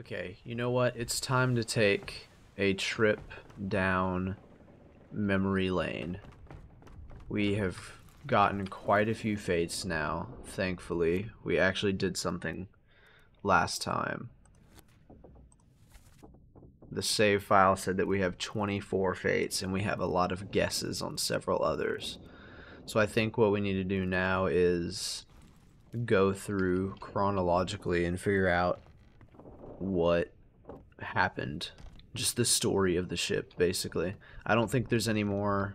Okay, you know what? It's time to take a trip down memory lane. We have gotten quite a few fates now, thankfully. We actually did something last time. The save file said that we have 24 fates and we have a lot of guesses on several others. So I think what we need to do now is go through chronologically and figure out what happened. Just the story of the ship, basically. I don't think there's any more...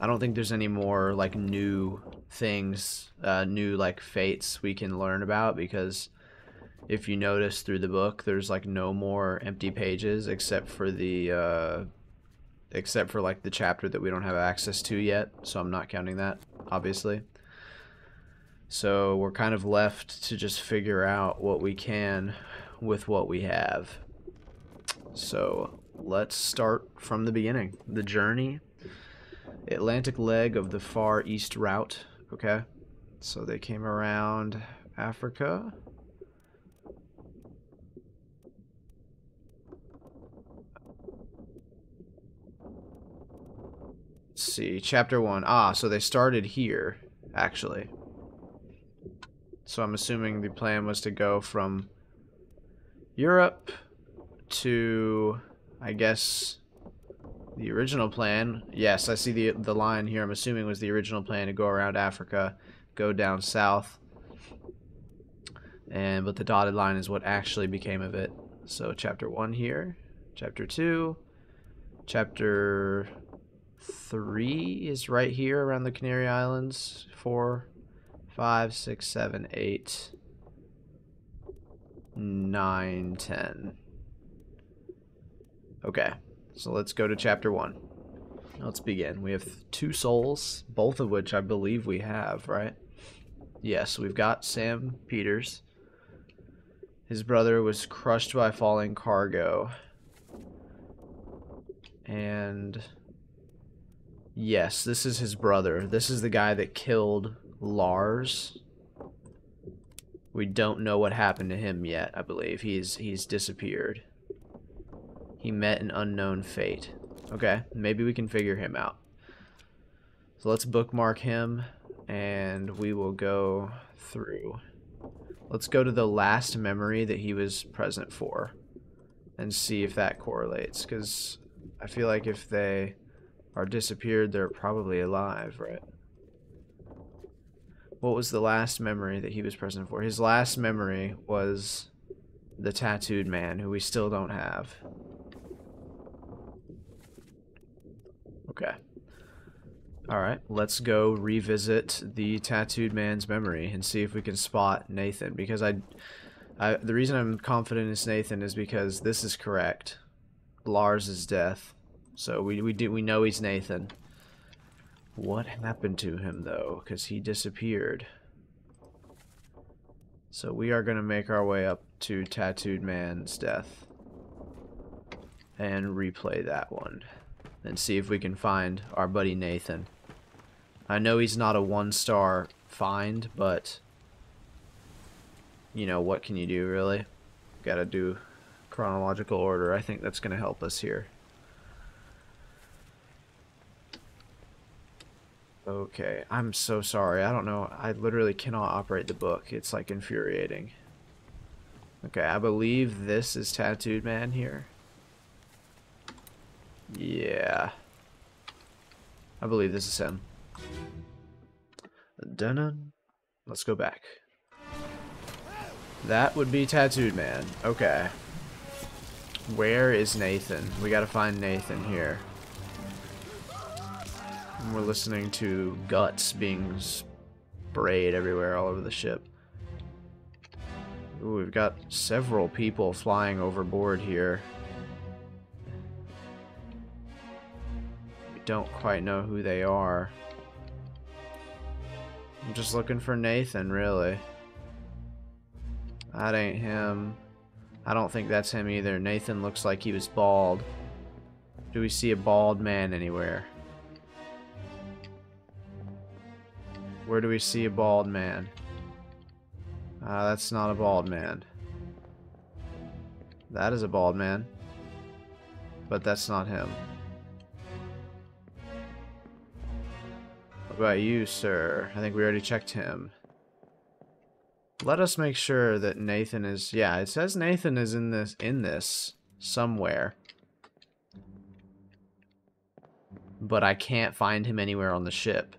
I don't think there's any more, like, new things, uh, new, like, fates we can learn about, because if you notice through the book, there's, like, no more empty pages except for the, uh, except for, like, the chapter that we don't have access to yet, so I'm not counting that, obviously. So we're kind of left to just figure out what we can with what we have. So let's start from the beginning. The journey, Atlantic leg of the Far East route. Okay, so they came around Africa. Let's see, chapter one. Ah, so they started here, actually. So I'm assuming the plan was to go from Europe to, I guess, the original plan. Yes, I see the the line here. I'm assuming was the original plan to go around Africa, go down south, and but the dotted line is what actually became of it. So chapter one here, chapter two, chapter three is right here around the Canary Islands. Four, five, six, seven, eight. 9, 10. Okay, so let's go to chapter 1. Let's begin. We have two souls, both of which I believe we have, right? Yes, we've got Sam Peters. His brother was crushed by falling cargo. And yes, this is his brother. This is the guy that killed Lars we don't know what happened to him yet, I believe. He's he's disappeared. He met an unknown fate. Okay, maybe we can figure him out. So let's bookmark him and we will go through. Let's go to the last memory that he was present for and see if that correlates because I feel like if they are disappeared, they're probably alive, right? What was the last memory that he was present for? His last memory was the tattooed man, who we still don't have. Okay. Alright, let's go revisit the tattooed man's memory and see if we can spot Nathan. Because I, I the reason I'm confident it's Nathan is because this is correct. Lars is death. So we, we, do, we know he's Nathan. What happened to him, though? Because he disappeared. So we are going to make our way up to Tattooed Man's death. And replay that one. And see if we can find our buddy Nathan. I know he's not a one-star find, but... You know, what can you do, really? Gotta do chronological order. I think that's going to help us here. Okay, I'm so sorry. I don't know. I literally cannot operate the book. It's like infuriating. Okay, I believe this is Tattooed Man here. Yeah. I believe this is him. Dun -dun. Let's go back. That would be Tattooed Man. Okay. Where is Nathan? We gotta find Nathan here. And we're listening to guts being sprayed everywhere all over the ship. Ooh, we've got several people flying overboard here. We don't quite know who they are. I'm just looking for Nathan, really. That ain't him. I don't think that's him either. Nathan looks like he was bald. Do we see a bald man anywhere? Where do we see a bald man? Uh, that's not a bald man. That is a bald man. But that's not him. What about you, sir? I think we already checked him. Let us make sure that Nathan is... Yeah, it says Nathan is in this in this somewhere. But I can't find him anywhere on the ship.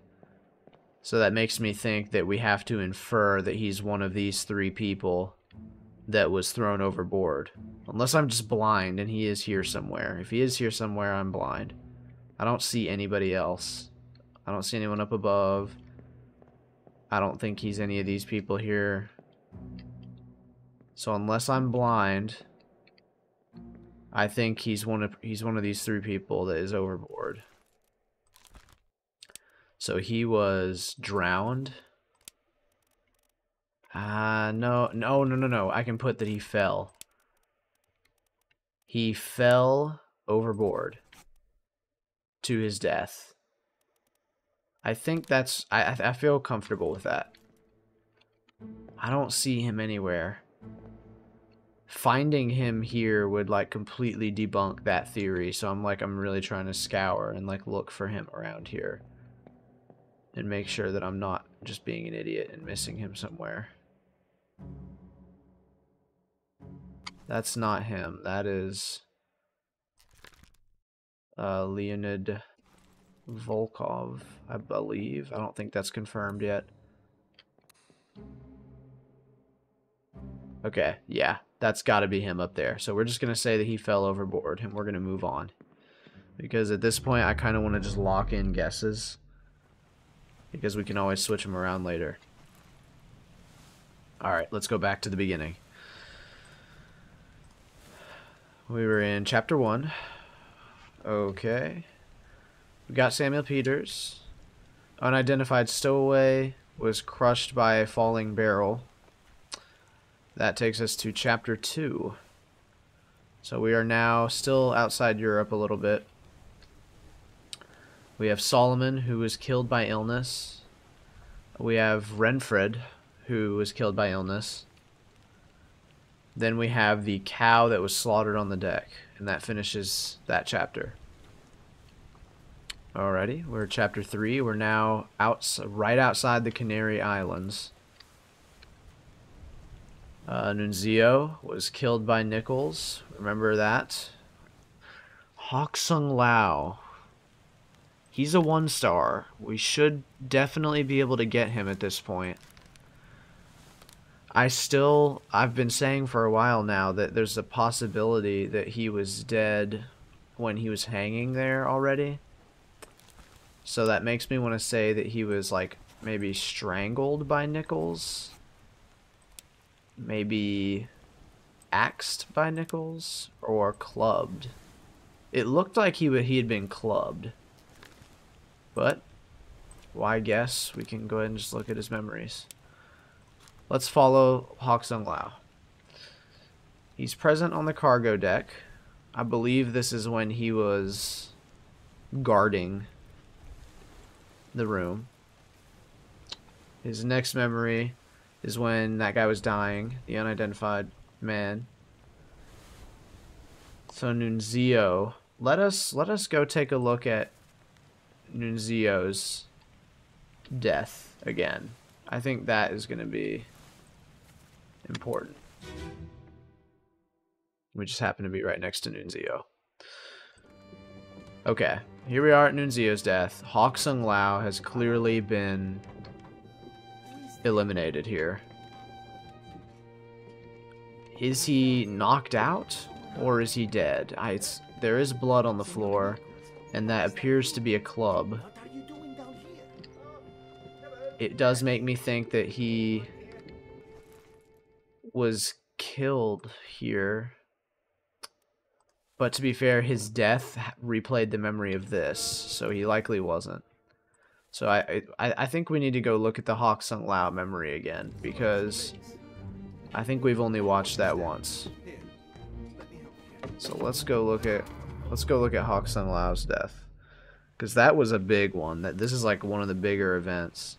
So that makes me think that we have to infer that he's one of these three people that was thrown overboard. Unless I'm just blind and he is here somewhere. If he is here somewhere, I'm blind. I don't see anybody else. I don't see anyone up above. I don't think he's any of these people here. So unless I'm blind, I think he's one of he's one of these three people that is overboard. So he was drowned. Ah, uh, no, no, no, no, no. I can put that he fell. He fell overboard to his death. I think that's... I, I feel comfortable with that. I don't see him anywhere. Finding him here would like completely debunk that theory. So I'm like, I'm really trying to scour and like look for him around here. And make sure that I'm not just being an idiot and missing him somewhere. That's not him. That is uh, Leonid Volkov, I believe. I don't think that's confirmed yet. Okay, yeah, that's got to be him up there. So we're just going to say that he fell overboard, and we're going to move on. Because at this point, I kind of want to just lock in guesses. Because we can always switch them around later. Alright, let's go back to the beginning. We were in chapter 1. Okay. We got Samuel Peters. Unidentified stowaway was crushed by a falling barrel. That takes us to chapter 2. So we are now still outside Europe a little bit. We have Solomon, who was killed by illness. We have Renfred, who was killed by illness. Then we have the cow that was slaughtered on the deck, and that finishes that chapter. Alrighty, we're chapter 3. We're now out, right outside the Canary Islands. Uh, Nunzio was killed by Nichols. Remember that? Hawk Sung Lao. He's a one star. We should definitely be able to get him at this point. I still, I've been saying for a while now that there's a possibility that he was dead when he was hanging there already. So that makes me want to say that he was like maybe strangled by Nichols. Maybe axed by Nichols or clubbed. It looked like he he had been clubbed. But why guess? We can go ahead and just look at his memories. Let's follow Hawk Sung Lao. He's present on the cargo deck. I believe this is when he was guarding the room. His next memory is when that guy was dying, the unidentified man. So Nunzio, let us let us go take a look at Nunzio's death again. I think that is going to be important. We just happen to be right next to Nunzio. Okay, here we are at Nunzio's death. Hawk Sung Lao has clearly been eliminated here. Is he knocked out or is he dead? I, there is blood on the floor and that appears to be a club. It does make me think that he was killed here but to be fair, his death replayed the memory of this, so he likely wasn't. So I, I, I think we need to go look at the Hawk Sung Lao memory again, because I think we've only watched that once. So let's go look at let's go look at Hawk Sung Lao's death. Because that was a big one. That This is like one of the bigger events.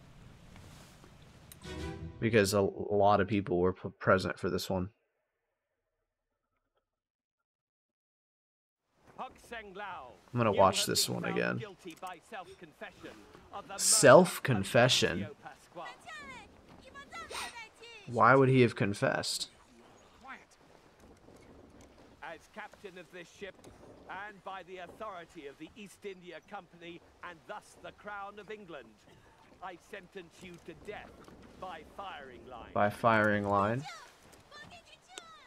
Because a, a lot of people were present for this one. I'm gonna watch this one again. Self-confession? Why would he have confessed? As captain of this ship, and by the authority of the East India Company, and thus the Crown of England, I sentence you to death by firing line. By firing line.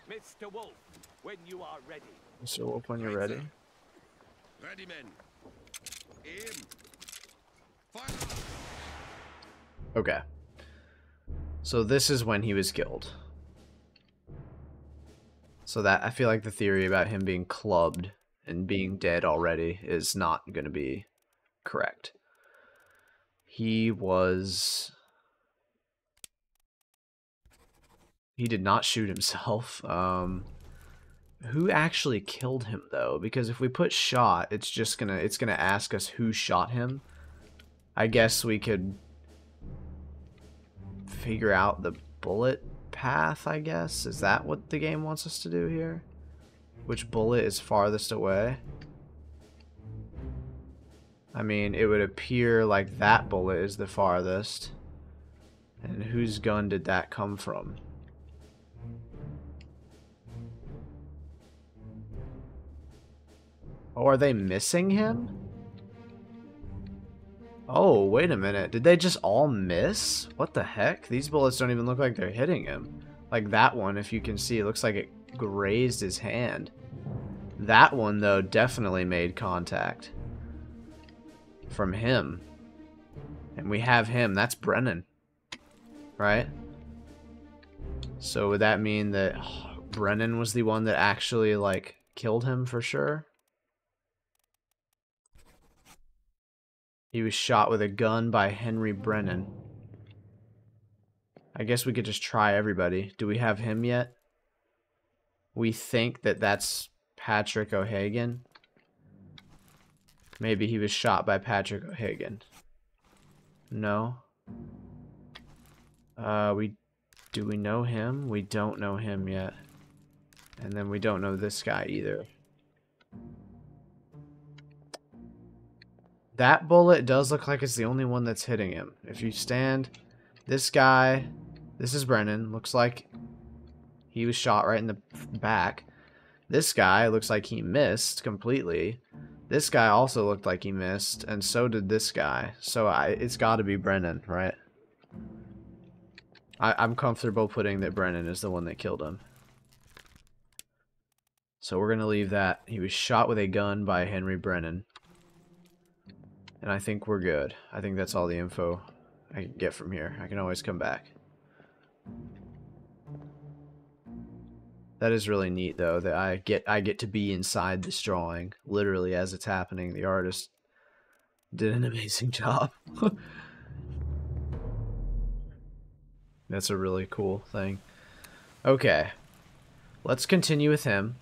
Mr. Wolf, when you are ready. Mr. Wolf, when you're ready. Ready, men. Aim. Fire. Okay. So this is when he was killed. So that I feel like the theory about him being clubbed and being dead already is not going to be correct. He was he did not shoot himself. Um who actually killed him though? Because if we put shot, it's just gonna it's gonna ask us who shot him. I guess we could figure out the bullet path, I guess. Is that what the game wants us to do here? Which bullet is farthest away? I mean, it would appear like that bullet is the farthest. And whose gun did that come from? Oh, are they missing him? Oh, wait a minute. Did they just all miss? What the heck? These bullets don't even look like they're hitting him. Like that one, if you can see, it looks like it grazed his hand. That one, though, definitely made contact. From him. And we have him. That's Brennan. Right? So would that mean that oh, Brennan was the one that actually, like, killed him for sure? He was shot with a gun by Henry Brennan. I guess we could just try everybody. Do we have him yet? We think that that's Patrick O'Hagan. Maybe he was shot by Patrick O'Hagan. No. Uh, we... Do we know him? We don't know him yet. And then we don't know this guy either. That bullet does look like it's the only one that's hitting him. If you stand, this guy, this is Brennan, looks like he was shot right in the back. This guy looks like he missed completely. This guy also looked like he missed, and so did this guy. So I, it's got to be Brennan, right? I, I'm comfortable putting that Brennan is the one that killed him. So we're going to leave that. He was shot with a gun by Henry Brennan. And I think we're good. I think that's all the info I can get from here. I can always come back. That is really neat though that I get I get to be inside this drawing literally as it's happening. The artist did an amazing job. That's a really cool thing. Okay. Let's continue with him.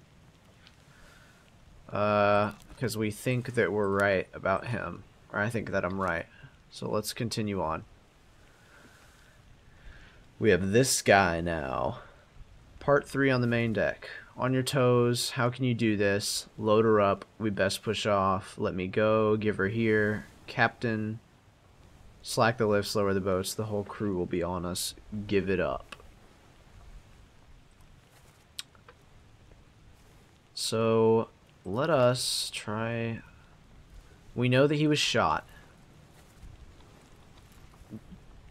Uh, because we think that we're right about him. Or I think that I'm right. So let's continue on. We have this guy now. Part 3 on the main deck. On your toes. How can you do this? Load her up. We best push off. Let me go. Give her here. Captain. Slack the lifts. Lower the boats. The whole crew will be on us. Give it up. So let us try we know that he was shot.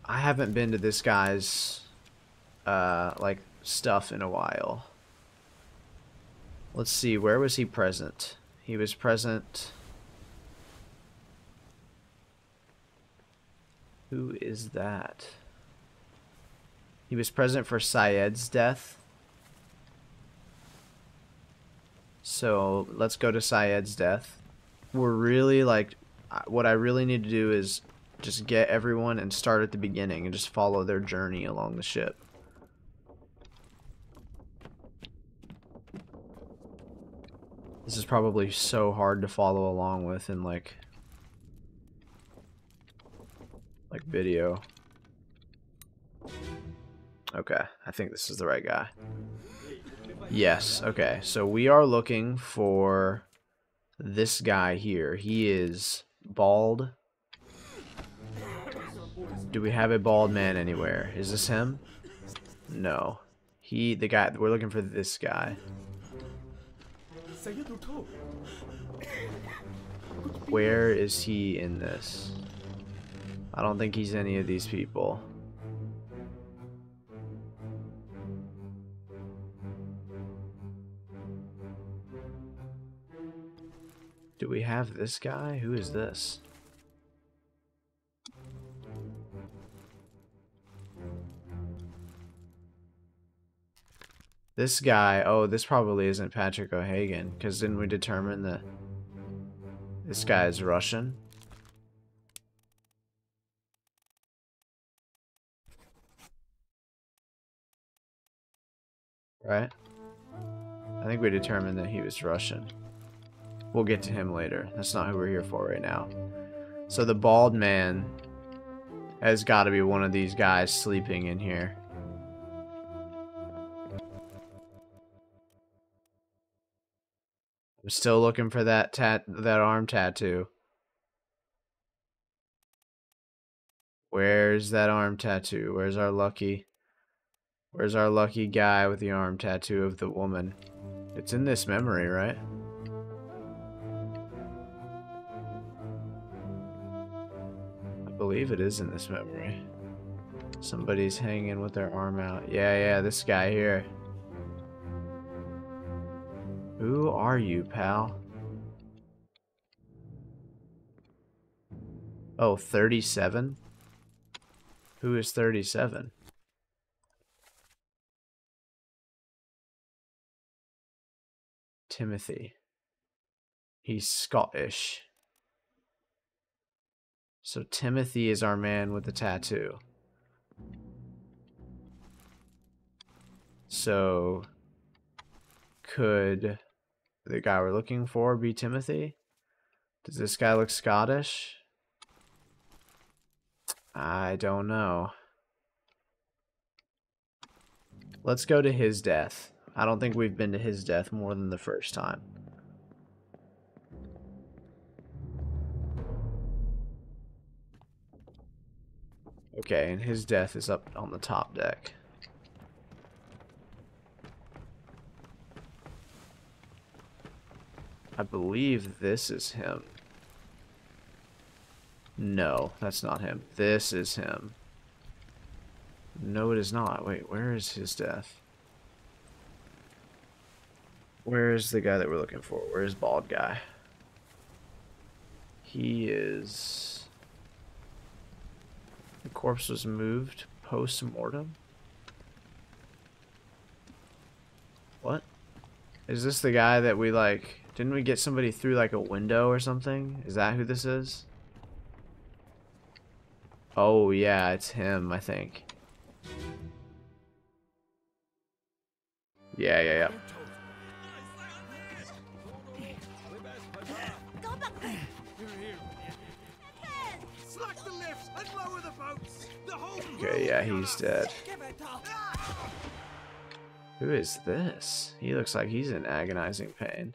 I haven't been to this guy's uh, like stuff in a while. Let's see, where was he present? He was present. Who is that? He was present for Syed's death. So let's go to Syed's death we're really like what I really need to do is just get everyone and start at the beginning and just follow their journey along the ship. This is probably so hard to follow along with in like like video. Okay, I think this is the right guy. Yes, okay. So we are looking for this guy here. He is bald. Do we have a bald man anywhere? Is this him? No. He, the guy, we're looking for this guy. Where is he in this? I don't think he's any of these people. Do we have this guy? Who is this? This guy, oh, this probably isn't Patrick O'Hagan, because didn't we determine that this guy is Russian? Right? I think we determined that he was Russian. We'll get to him later. That's not who we're here for right now. So the bald man has got to be one of these guys sleeping in here. I'm still looking for that tat that arm tattoo. Where's that arm tattoo? Where's our lucky Where's our lucky guy with the arm tattoo of the woman? It's in this memory, right? I believe it is in this memory. Somebody's hanging with their arm out. Yeah, yeah, this guy here. Who are you, pal? Oh, 37? Who is 37? Timothy. He's Scottish. So Timothy is our man with the tattoo. So could the guy we're looking for be Timothy? Does this guy look Scottish? I don't know. Let's go to his death. I don't think we've been to his death more than the first time. Okay, and his death is up on the top deck. I believe this is him. No, that's not him. This is him. No, it is not. Wait, where is his death? Where is the guy that we're looking for? Where is bald guy? He is... The corpse was moved post-mortem? What? Is this the guy that we, like... Didn't we get somebody through, like, a window or something? Is that who this is? Oh, yeah, it's him, I think. Yeah, yeah, yeah. Okay, yeah, he's dead. Who is this? He looks like he's in agonizing pain.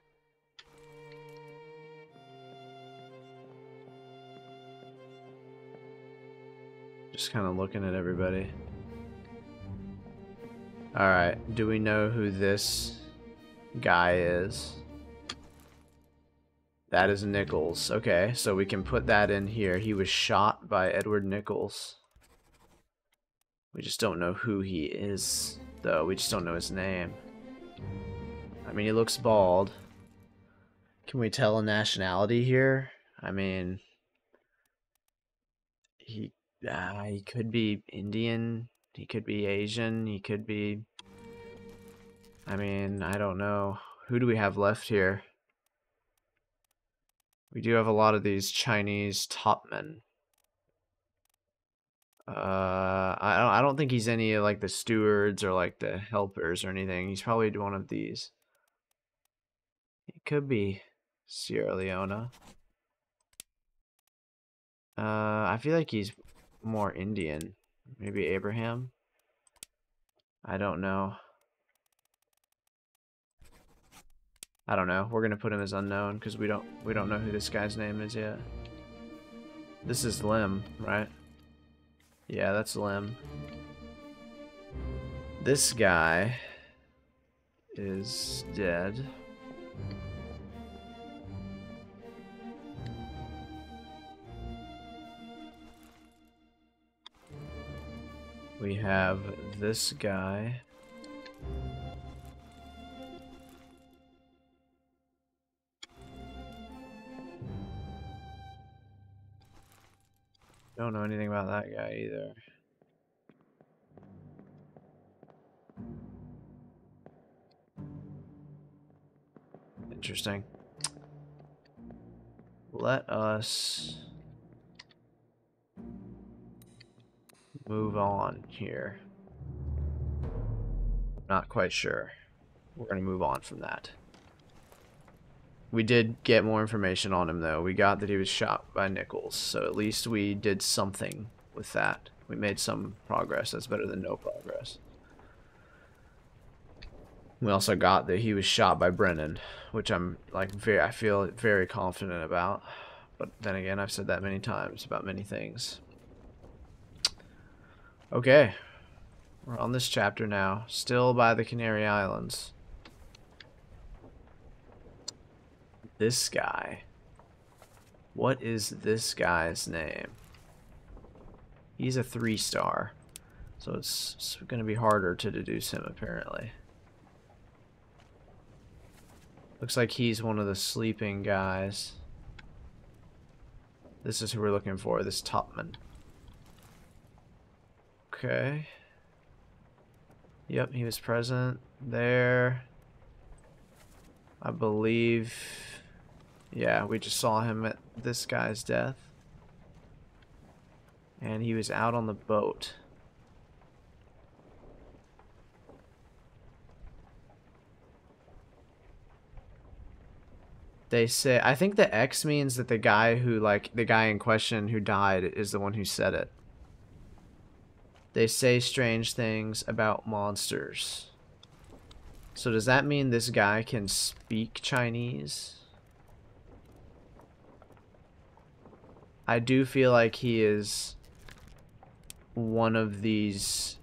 Just kind of looking at everybody. Alright, do we know who this guy is? That is Nichols. Okay, so we can put that in here. He was shot by Edward Nichols. We just don't know who he is, though. We just don't know his name. I mean, he looks bald. Can we tell a nationality here? I mean, he uh, he could be Indian. He could be Asian. He could be. I mean, I don't know. Who do we have left here? We do have a lot of these Chinese top men. Uh, I don't. I don't think he's any of like the stewards or like the helpers or anything. He's probably one of these. He could be Sierra Leone. Uh, I feel like he's more Indian. Maybe Abraham. I don't know. I don't know. We're gonna put him as unknown because we don't we don't know who this guy's name is yet. This is Lim, right? Yeah, that's Lim. This guy is dead. We have this guy. Don't know anything about that guy either. Interesting. Let us move on here. Not quite sure. We're going to move on from that. We did get more information on him, though. We got that he was shot by Nichols, so at least we did something with that. We made some progress. That's better than no progress. We also got that he was shot by Brennan, which I'm like very I feel very confident about. But then again, I've said that many times about many things. Okay. We're on this chapter now, still by the Canary Islands. This guy. What is this guy's name? He's a three star. So it's, it's going to be harder to deduce him apparently. Looks like he's one of the sleeping guys. This is who we're looking for, this Topman. Okay. Yep, he was present there. I believe... Yeah, we just saw him at this guy's death. And he was out on the boat. they say I think the X means that the guy who like the guy in question who died is the one who said it. They say strange things about monsters. So does that mean this guy can speak Chinese? I do feel like he is one of these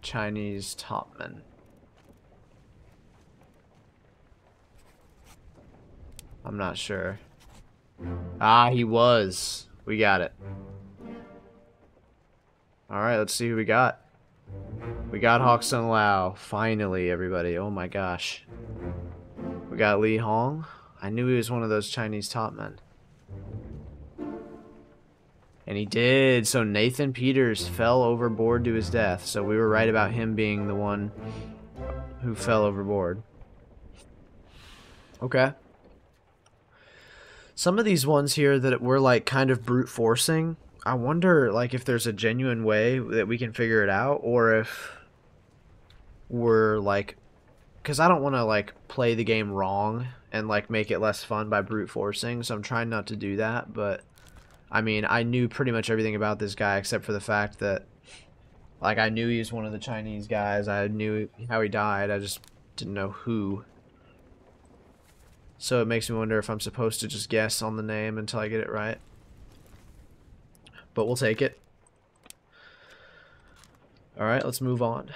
Chinese topmen. I'm not sure. Ah, he was. We got it. Alright, let's see who we got. We got Hawkstone Lao. Finally, everybody. Oh my gosh. We got Li Hong. I knew he was one of those Chinese top men. And he did. So Nathan Peters fell overboard to his death. So we were right about him being the one who fell overboard. Okay some of these ones here that we're like kind of brute forcing i wonder like if there's a genuine way that we can figure it out or if we're like because i don't want to like play the game wrong and like make it less fun by brute forcing so i'm trying not to do that but i mean i knew pretty much everything about this guy except for the fact that like i knew he was one of the chinese guys. I knew how he died. I just didn't know who. So it makes me wonder if I'm supposed to just guess on the name until I get it right. But we'll take it. Alright, let's move on.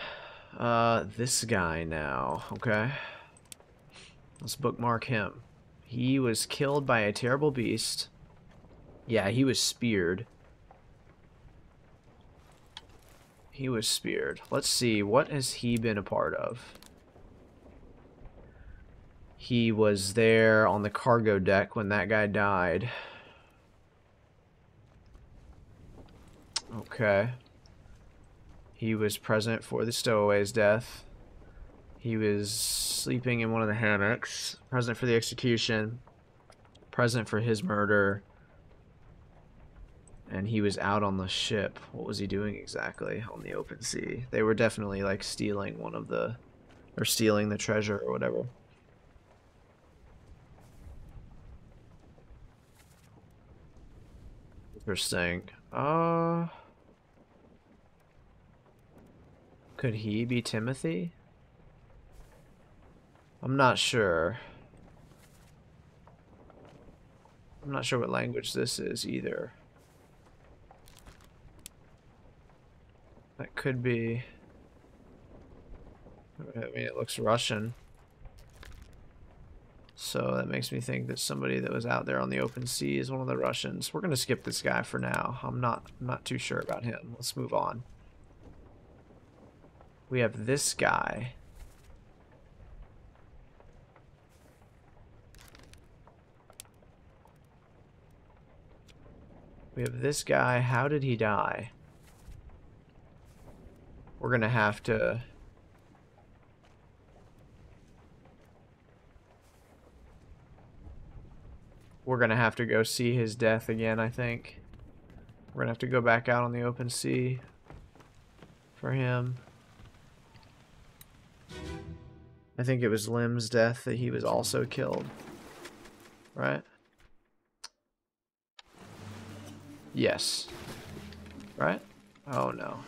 Uh, this guy now, okay? Let's bookmark him. He was killed by a terrible beast. Yeah, he was speared. He was speared. Let's see, what has he been a part of? He was there on the cargo deck when that guy died. Okay. He was present for the stowaway's death. He was sleeping in one of the hammocks. Present for the execution. Present for his murder. And he was out on the ship. What was he doing exactly on the open sea? They were definitely like stealing one of the... Or stealing the treasure or whatever. Interesting. Uh... Could he be Timothy? I'm not sure. I'm not sure what language this is either. That could be... I mean, it looks Russian. So that makes me think that somebody that was out there on the open sea is one of the Russians. We're going to skip this guy for now. I'm not, I'm not too sure about him. Let's move on. We have this guy. We have this guy. How did he die? We're going to have to... We're going to have to go see his death again, I think. We're going to have to go back out on the open sea for him. I think it was Lim's death that he was also killed. Right? Yes. Right? Oh no.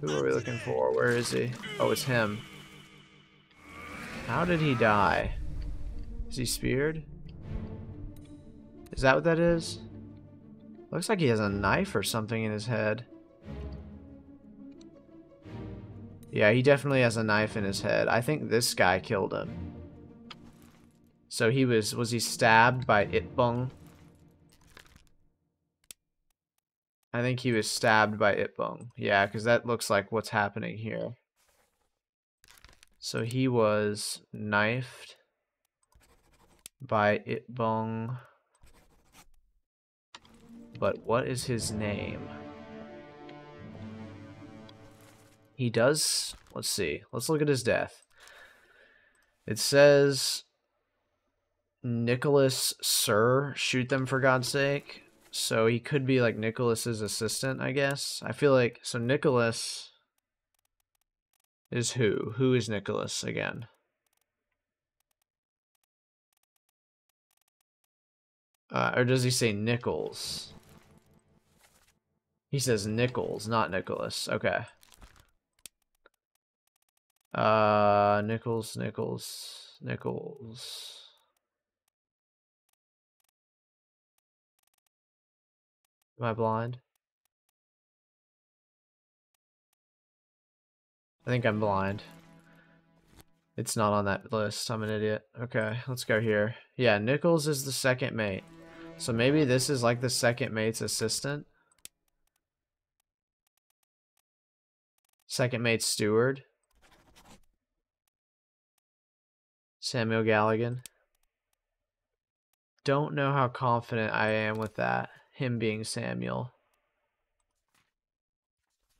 Who are we looking for? Where is he? Oh, it's him. How did he die? Is he speared? Is that what that is? Looks like he has a knife or something in his head. Yeah, he definitely has a knife in his head. I think this guy killed him. So he was, was he stabbed by Itbong? I think he was stabbed by Itbong. Yeah, because that looks like what's happening here. So he was knifed by Itbong. But what is his name? He does, let's see, let's look at his death. It says Nicholas Sir, shoot them for God's sake. So he could be like Nicholas's assistant, I guess. I feel like so Nicholas is who? Who is Nicholas again? Uh, or does he say Nichols? He says Nichols, not Nicholas. Okay. Uh, Nichols, Nichols, Nichols. Am I blind? I think I'm blind. It's not on that list. I'm an idiot. Okay, let's go here. Yeah, Nichols is the second mate. So maybe this is like the second mate's assistant. Second mate's steward. Samuel Galligan. Don't know how confident I am with that him being Samuel.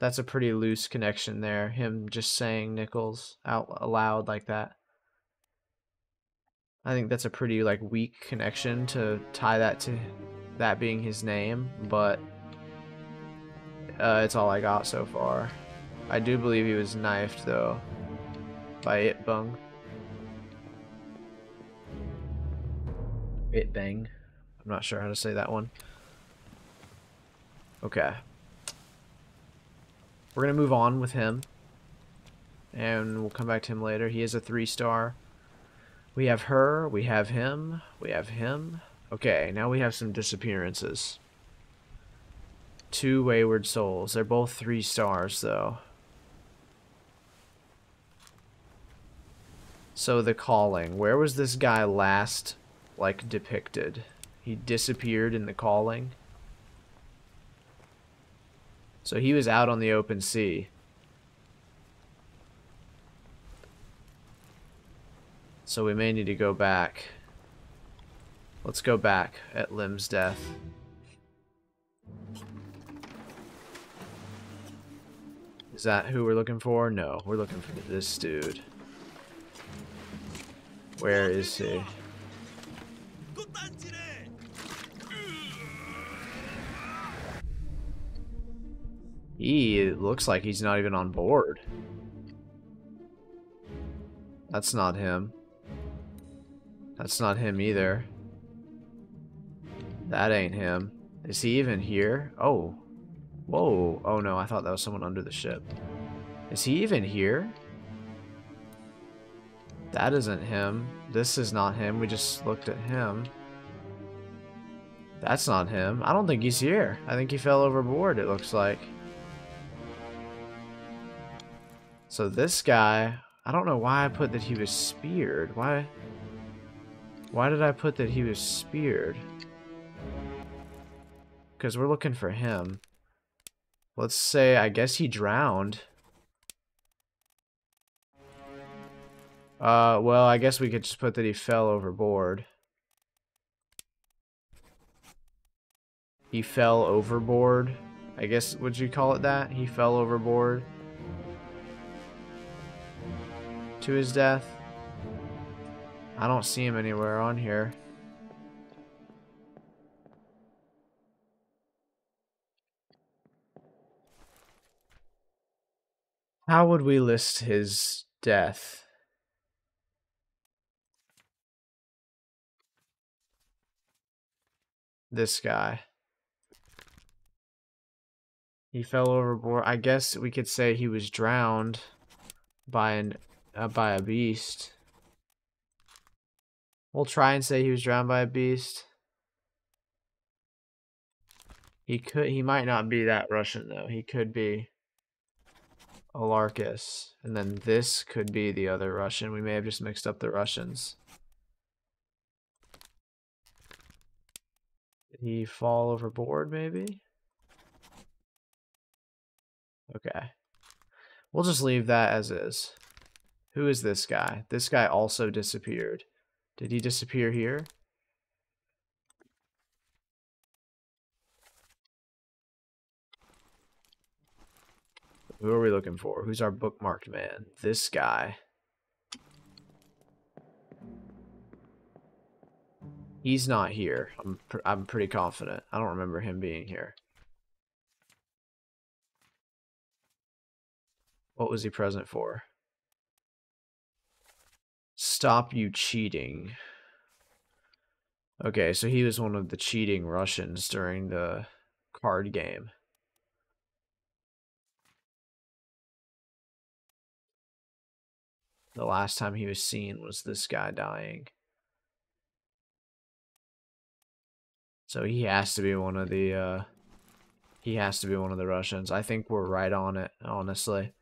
That's a pretty loose connection there, him just saying Nichols out aloud like that. I think that's a pretty like weak connection to tie that to that being his name, but uh, it's all I got so far. I do believe he was knifed though by Itbung. Itbang. I'm not sure how to say that one. Okay. We're going to move on with him. And we'll come back to him later. He is a three star. We have her. We have him. We have him. Okay, now we have some disappearances. Two wayward souls. They're both three stars, though. So the calling. Where was this guy last, like, depicted? He disappeared in the calling. So he was out on the open sea. So we may need to go back. Let's go back at Lim's death. Is that who we're looking for? No, we're looking for this dude. Where is he? He looks like he's not even on board. That's not him. That's not him either. That ain't him. Is he even here? Oh. Whoa. Oh no, I thought that was someone under the ship. Is he even here? That isn't him. This is not him. We just looked at him. That's not him. I don't think he's here. I think he fell overboard, it looks like. So this guy, I don't know why I put that he was speared. Why Why did I put that he was speared? Because we're looking for him. Let's say, I guess he drowned. Uh, well, I guess we could just put that he fell overboard. He fell overboard. I guess, would you call it that? He fell overboard. To his death. I don't see him anywhere on here. How would we list his death? This guy. He fell overboard. I guess we could say he was drowned by an uh, by a beast. We'll try and say he was drowned by a beast. He could he might not be that Russian though. He could be Alarcus. And then this could be the other Russian. We may have just mixed up the Russians. He fall overboard maybe? Okay. We'll just leave that as is. Who is this guy? This guy also disappeared. Did he disappear here? Who are we looking for? Who's our bookmarked man? This guy. He's not here. I'm pr I'm pretty confident. I don't remember him being here. What was he present for? Stop you cheating. Okay, so he was one of the cheating Russians during the card game. The last time he was seen was this guy dying. So he has to be one of the, uh, he has to be one of the Russians. I think we're right on it, honestly.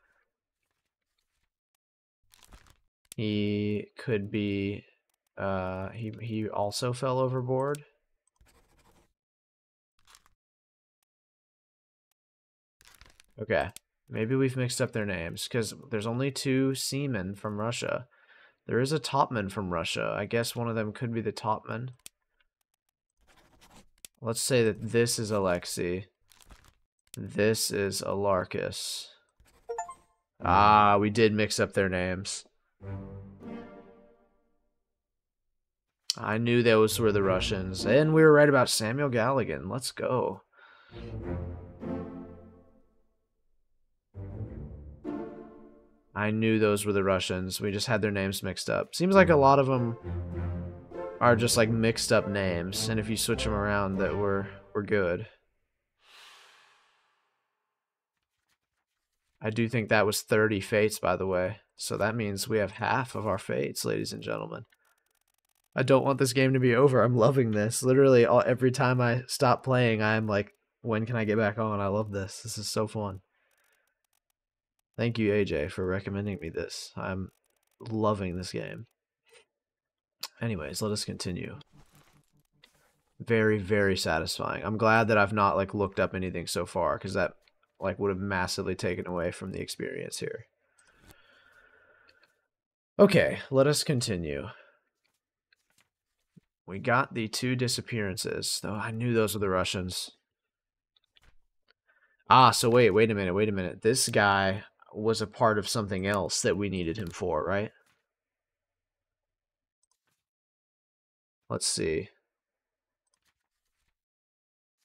He could be, uh, he, he also fell overboard. Okay. Maybe we've mixed up their names because there's only two seamen from Russia. There is a topman from Russia. I guess one of them could be the topman. Let's say that this is Alexei. This is Alarcus. Ah, we did mix up their names. I knew those were the Russians. And we were right about Samuel Galligan. Let's go. I knew those were the Russians. We just had their names mixed up. Seems like a lot of them are just like mixed up names, and if you switch them around, that we're we're good. I do think that was 30 fates, by the way. So that means we have half of our fates, ladies and gentlemen. I don't want this game to be over. I'm loving this. Literally, all, every time I stop playing, I'm like, when can I get back on? I love this. This is so fun. Thank you, AJ, for recommending me this. I'm loving this game. Anyways, let us continue. Very, very satisfying. I'm glad that I've not like looked up anything so far because that like would have massively taken away from the experience here. Okay, let us continue. We got the two disappearances. Though I knew those were the Russians. Ah, so wait, wait a minute, wait a minute. This guy was a part of something else that we needed him for, right? Let's see.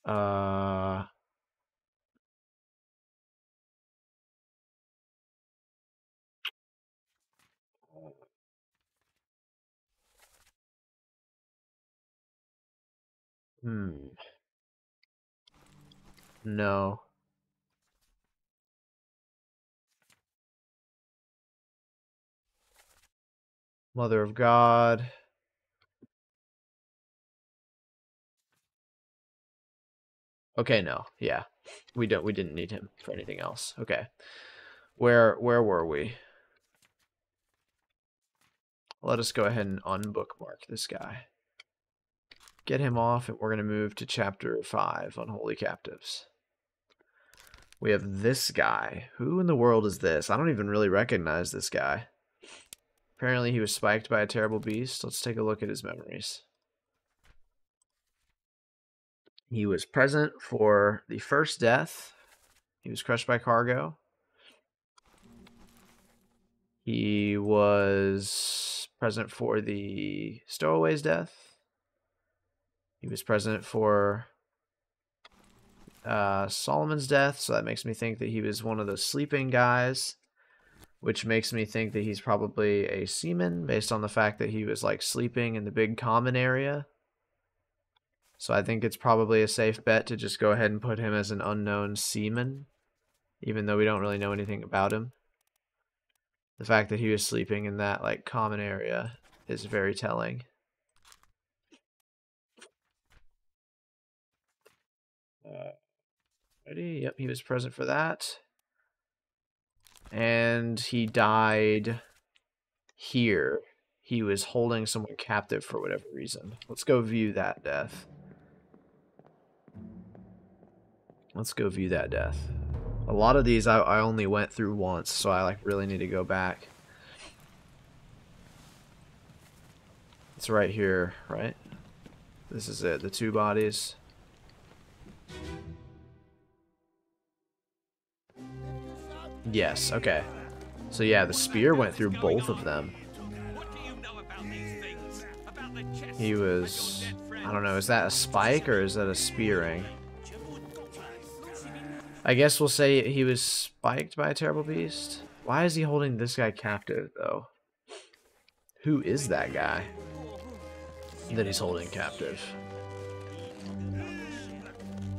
Uh, hmm. No. Mother of God. Okay, no. Yeah. We don't we didn't need him for anything else. Okay. Where where were we? Let us go ahead and unbookmark this guy. Get him off and we're going to move to chapter 5 Unholy Captives. We have this guy. Who in the world is this? I don't even really recognize this guy. Apparently he was spiked by a terrible beast. Let's take a look at his memories. He was present for the first death. He was crushed by cargo. He was present for the stowaway's death. He was present for uh, Solomon's death, so that makes me think that he was one of those sleeping guys, which makes me think that he's probably a seaman based on the fact that he was like sleeping in the big common area. So I think it's probably a safe bet to just go ahead and put him as an unknown seaman, even though we don't really know anything about him. The fact that he was sleeping in that like common area is very telling. Uh, ready? Yep, he was present for that. And he died here. He was holding someone captive for whatever reason. Let's go view that death. Let's go view that death. A lot of these I, I only went through once, so I like really need to go back. It's right here, right? This is it, the two bodies. Yes, okay. So yeah, the spear went through both of them. He was... I don't know, is that a spike or is that a spearing? I guess we'll say he was spiked by a terrible beast. Why is he holding this guy captive, though? Who is that guy that he's holding captive?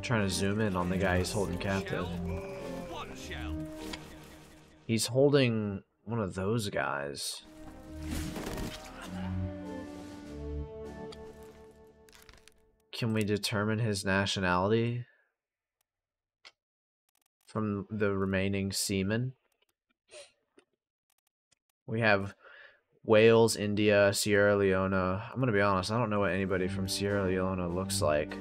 trying to zoom in on the guy he's holding captive. He's holding one of those guys. Can we determine his nationality? From the remaining seamen. We have Wales, India, Sierra Leone. I'm going to be honest, I don't know what anybody from Sierra Leone looks like.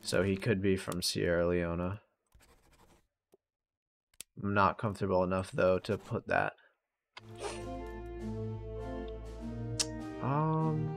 So he could be from Sierra Leone. I'm not comfortable enough, though, to put that. Um...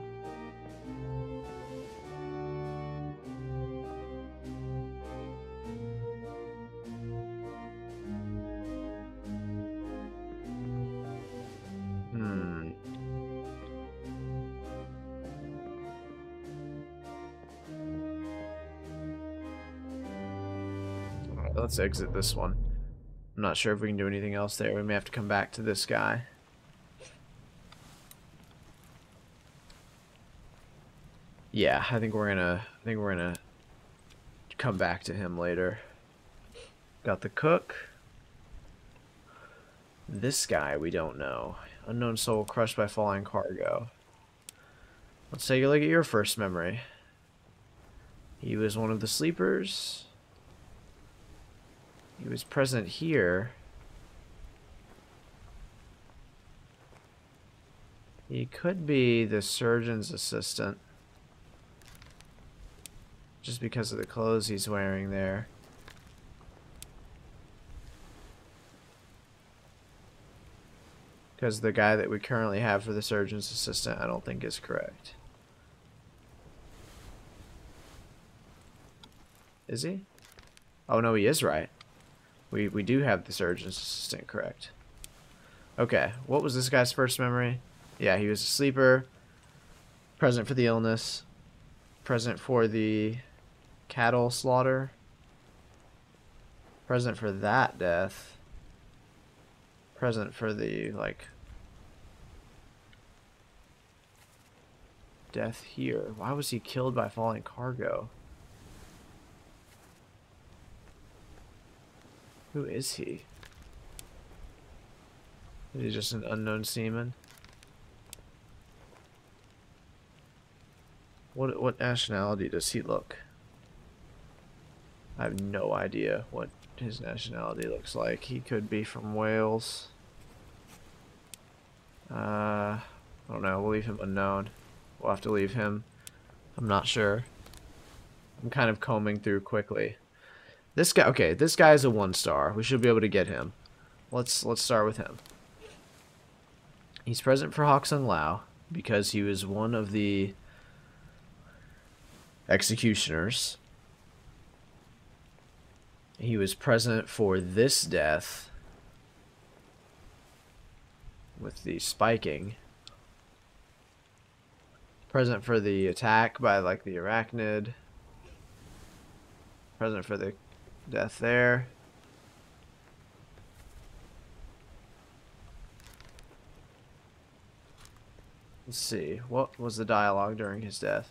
let's exit this one. I'm not sure if we can do anything else there. We may have to come back to this guy. Yeah, I think we're gonna I think we're gonna come back to him later. Got the cook. This guy we don't know. Unknown soul crushed by falling cargo. Let's take a look at your first memory. He was one of the sleepers. He was present here. He could be the surgeon's assistant. Just because of the clothes he's wearing there. Because the guy that we currently have for the surgeon's assistant I don't think is correct. Is he? Oh no, he is right. We, we do have the surgeon's assistant correct. Okay, what was this guy's first memory? Yeah, he was a sleeper, present for the illness, present for the cattle slaughter, present for that death, present for the, like, death here. Why was he killed by falling cargo? Who is he? Is he just an unknown seaman? What what nationality does he look? I have no idea what his nationality looks like. He could be from Wales. Uh, I don't know. We'll leave him unknown. We'll have to leave him. I'm not sure. I'm kind of combing through quickly. This guy, okay, this guy is a one star. We should be able to get him. Let's let's start with him. He's present for Hoksung Lao because he was one of the executioners. He was present for this death with the spiking. Present for the attack by like the arachnid. Present for the death there. Let's see. What was the dialogue during his death?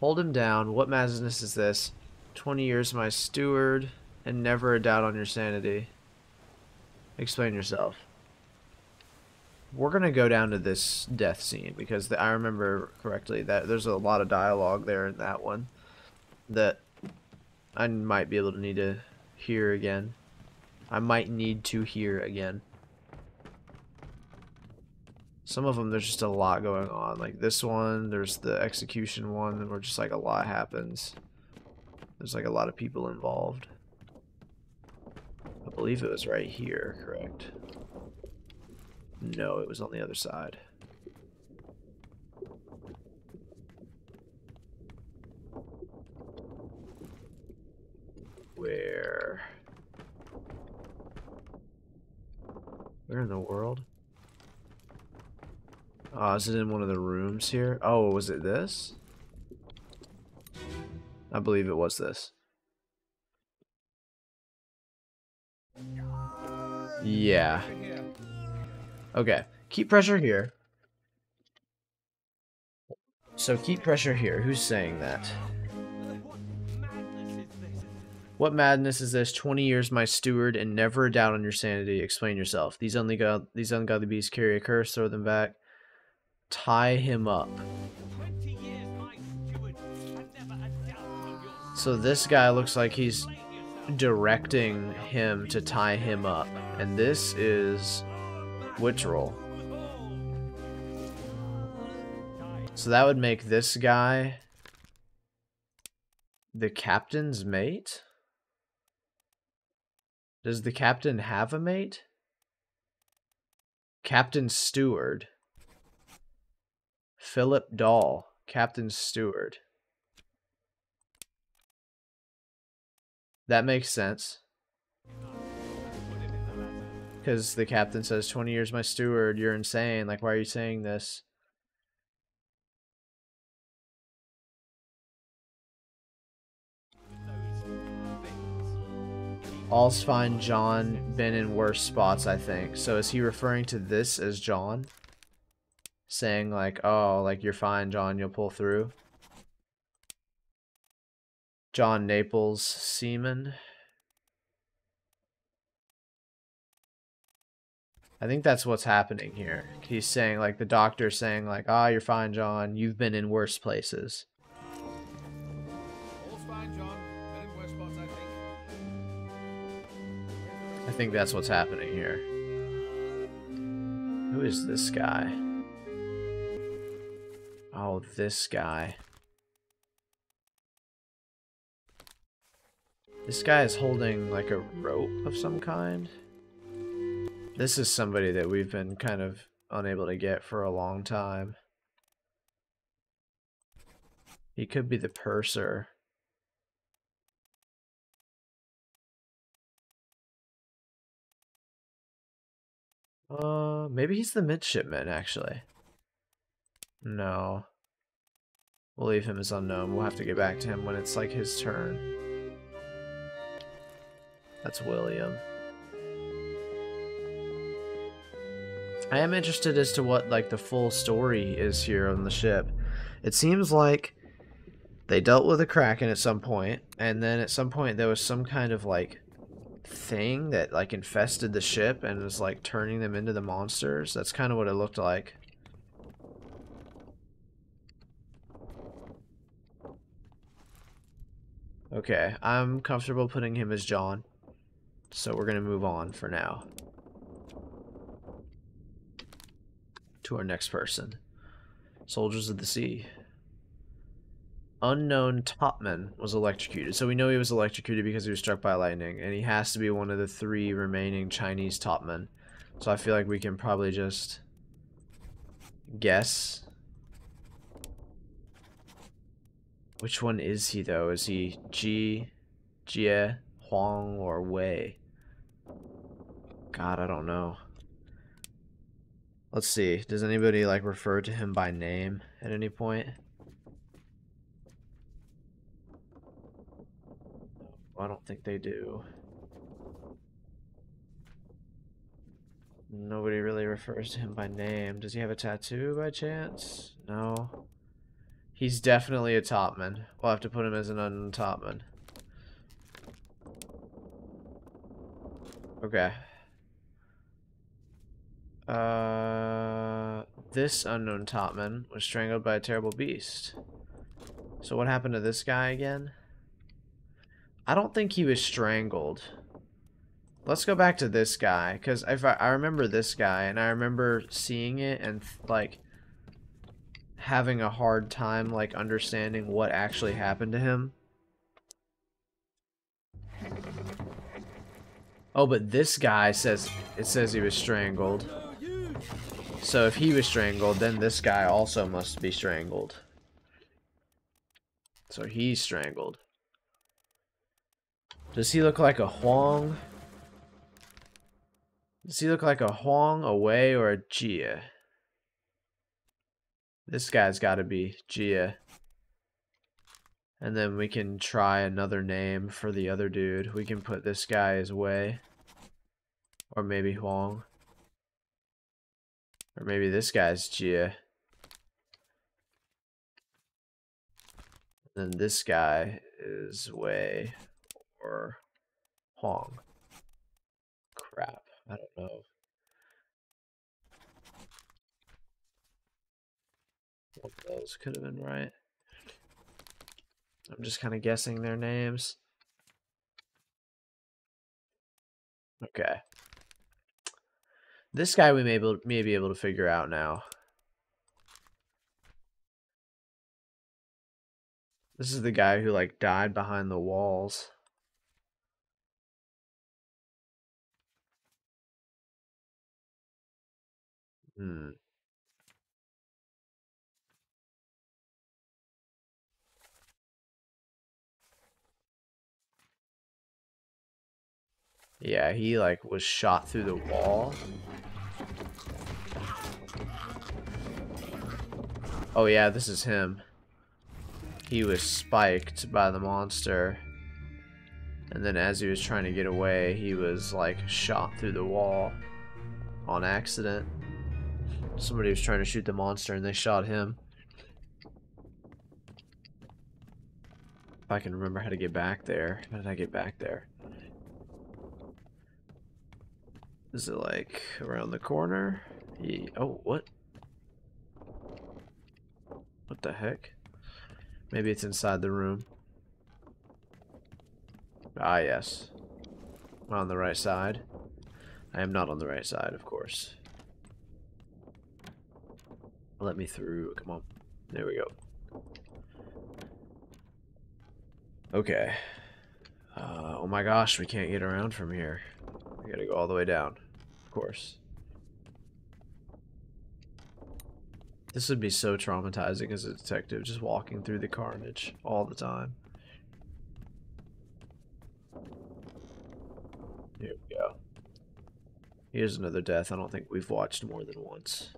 Hold him down. What madness is this? Twenty years my steward, and never a doubt on your sanity. Explain yourself. We're gonna go down to this death scene because the, I remember correctly that there's a lot of dialogue there in that one that I might be able to need to hear again. I might need to hear again. Some of them, there's just a lot going on. Like this one, there's the execution one, where just like a lot happens. There's like a lot of people involved. I believe it was right here, correct? No, it was on the other side. Where? Where in the world? Oh, is it in one of the rooms here? Oh, was it this? I believe it was this. Yeah. Okay. Keep pressure here. So keep pressure here. Who's saying that? What madness is this? Twenty years my steward and never a doubt on your sanity. Explain yourself. These ungodly, these ungodly beasts carry a curse. Throw them back. Tie him up. So this guy looks like he's directing him to tie him up. And this is Witterel. So that would make this guy the captain's mate? Does the captain have a mate? Captain Steward. Philip Dahl, Captain Steward. That makes sense. Because the captain says, 20 years my steward, you're insane. Like, why are you saying this? All's fine, John. Been in worse spots, I think. So is he referring to this as John? Saying like, oh, like you're fine, John. You'll pull through. John Naples, Seaman. I think that's what's happening here. He's saying, like, the doctor saying, like, ah, oh, you're fine, John. You've been in worse places. I think that's what's happening here. Who is this guy? Oh, this guy. This guy is holding like a rope of some kind. This is somebody that we've been kind of unable to get for a long time. He could be the purser. Uh, maybe he's the midshipman, actually. No. We'll leave him as unknown. We'll have to get back to him when it's like his turn. That's William. I am interested as to what like the full story is here on the ship. It seems like they dealt with a kraken at some point, and then at some point there was some kind of like thing that like infested the ship and was like turning them into the monsters. That's kind of what it looked like. Okay, I'm comfortable putting him as John. So we're going to move on for now. To our next person. Soldiers of the Sea. Unknown Topman was electrocuted. So we know he was electrocuted because he was struck by lightning. And he has to be one of the three remaining Chinese Topmen. So I feel like we can probably just guess. Which one is he though? Is he Ji, Jie, Huang, or Wei? God, I don't know. Let's see. Does anybody like refer to him by name at any point? I don't think they do. Nobody really refers to him by name. Does he have a tattoo by chance? No. He's definitely a topman. We'll have to put him as an unknown topman. Okay. Uh, this unknown topman was strangled by a terrible beast. So what happened to this guy again? I don't think he was strangled. Let's go back to this guy, because I, I remember this guy, and I remember seeing it and, like, having a hard time, like, understanding what actually happened to him. Oh, but this guy says, it says he was strangled. So if he was strangled, then this guy also must be strangled. So he's strangled. Does he look like a Huang? Does he look like a Huang, a Wei, or a Jia? This guy's got to be Jia. And then we can try another name for the other dude. We can put this guy as Wei. Or maybe Huang. Or maybe this guy's Jia. Then this guy is Wei or Huang. Crap, I don't know. Those could have been right. I'm just kind of guessing their names. Okay. This guy we may, may be able to figure out now. This is the guy who like died behind the walls. Hmm. Yeah, he like was shot through the wall. Oh yeah, this is him. He was spiked by the monster. And then as he was trying to get away, he was like shot through the wall on accident. Somebody was trying to shoot the monster and they shot him. If I can remember how to get back there. How did I get back there? Is it like around the corner? Yeah. Oh, what? What the heck? Maybe it's inside the room. Ah, yes. On the right side. I am not on the right side, of course. Let me through. Come on. There we go. Okay. Uh, oh my gosh, we can't get around from here. We gotta go all the way down Of course. This would be so traumatizing as a detective, just walking through the carnage all the time. Here we go. Here's another death I don't think we've watched more than once.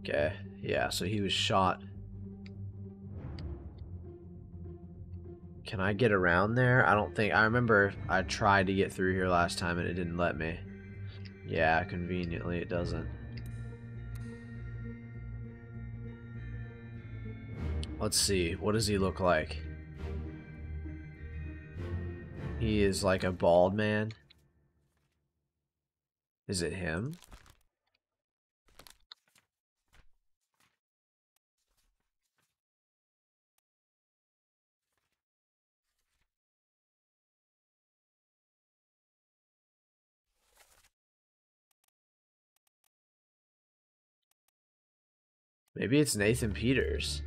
Okay, yeah, so he was shot. Can I get around there? I don't think, I remember I tried to get through here last time and it didn't let me. Yeah, conveniently it doesn't. Let's see, what does he look like? He is like a bald man. Is it him? Maybe it's Nathan Peters.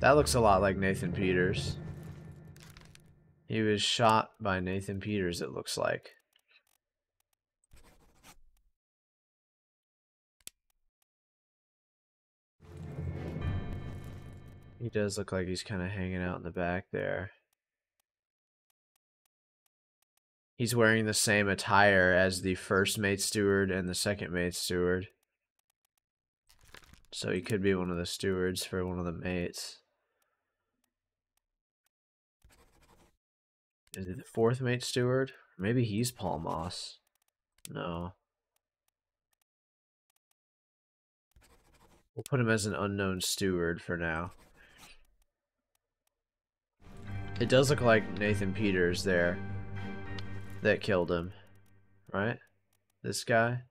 That looks a lot like Nathan Peters. He was shot by Nathan Peters, it looks like. He does look like he's kind of hanging out in the back there. He's wearing the same attire as the first mate steward and the second mate steward. So he could be one of the stewards for one of the mates. Is he the fourth mate steward? Maybe he's Paul Moss. No. We'll put him as an unknown steward for now. It does look like Nathan Peters there that killed him, right? This guy?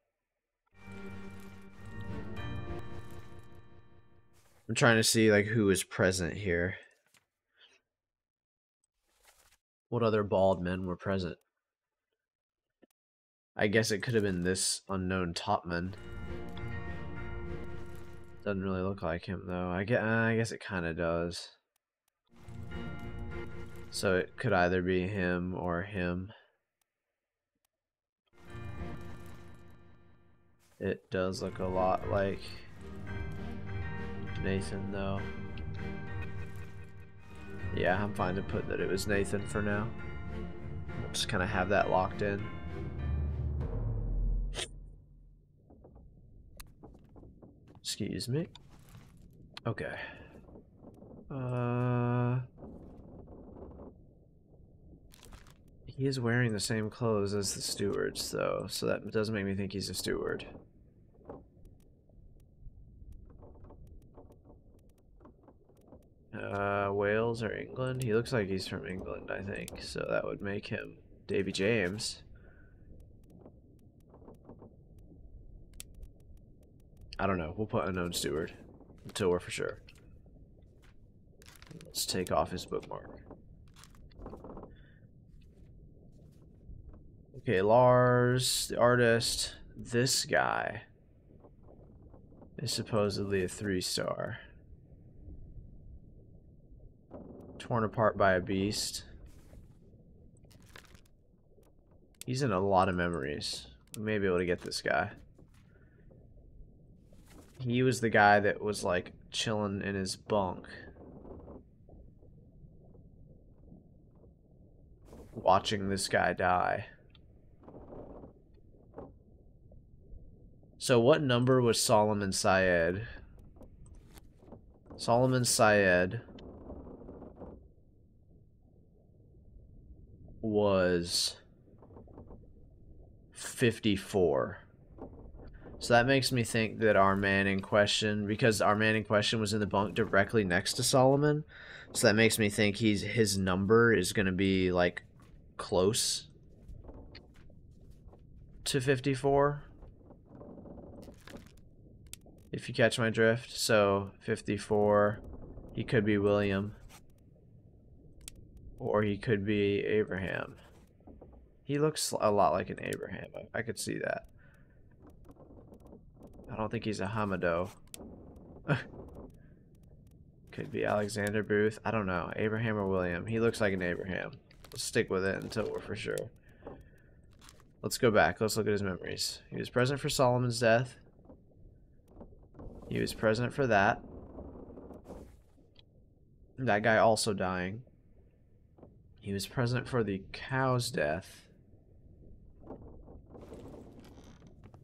I'm trying to see like who is present here. What other bald men were present? I guess it could have been this unknown topman. Doesn't really look like him though. I guess, I guess it kind of does. So it could either be him or him. It does look a lot like Nathan though. Yeah, I'm fine to put that it was Nathan for now. We'll just kind of have that locked in. Excuse me. Okay. Uh... He is wearing the same clothes as the stewards, though, so that does make me think he's a steward. Uh, Wales or England? He looks like he's from England, I think, so that would make him Davy James. I don't know. We'll put unknown steward until we're for sure. Let's take off his bookmark. Okay, Lars, the artist. This guy is supposedly a three star. Torn apart by a beast. He's in a lot of memories. We may be able to get this guy. He was the guy that was like chilling in his bunk. Watching this guy die. So what number was Solomon Syed? Solomon Syed was 54. So that makes me think that our man in question, because our man in question was in the bunk directly next to Solomon, so that makes me think he's his number is going to be like close to 54. If you catch my drift. So 54, he could be William. Or he could be Abraham. He looks a lot like an Abraham. I, could see that. I don't think he's a Hamado. could be Alexander Booth. I don't know. Abraham or William. He looks like an Abraham. Let's stick with it until we're for sure. Let's go back. Let's look at his memories. He was present for Solomon's death. He was present for that. That guy also dying. He was present for the cow's death.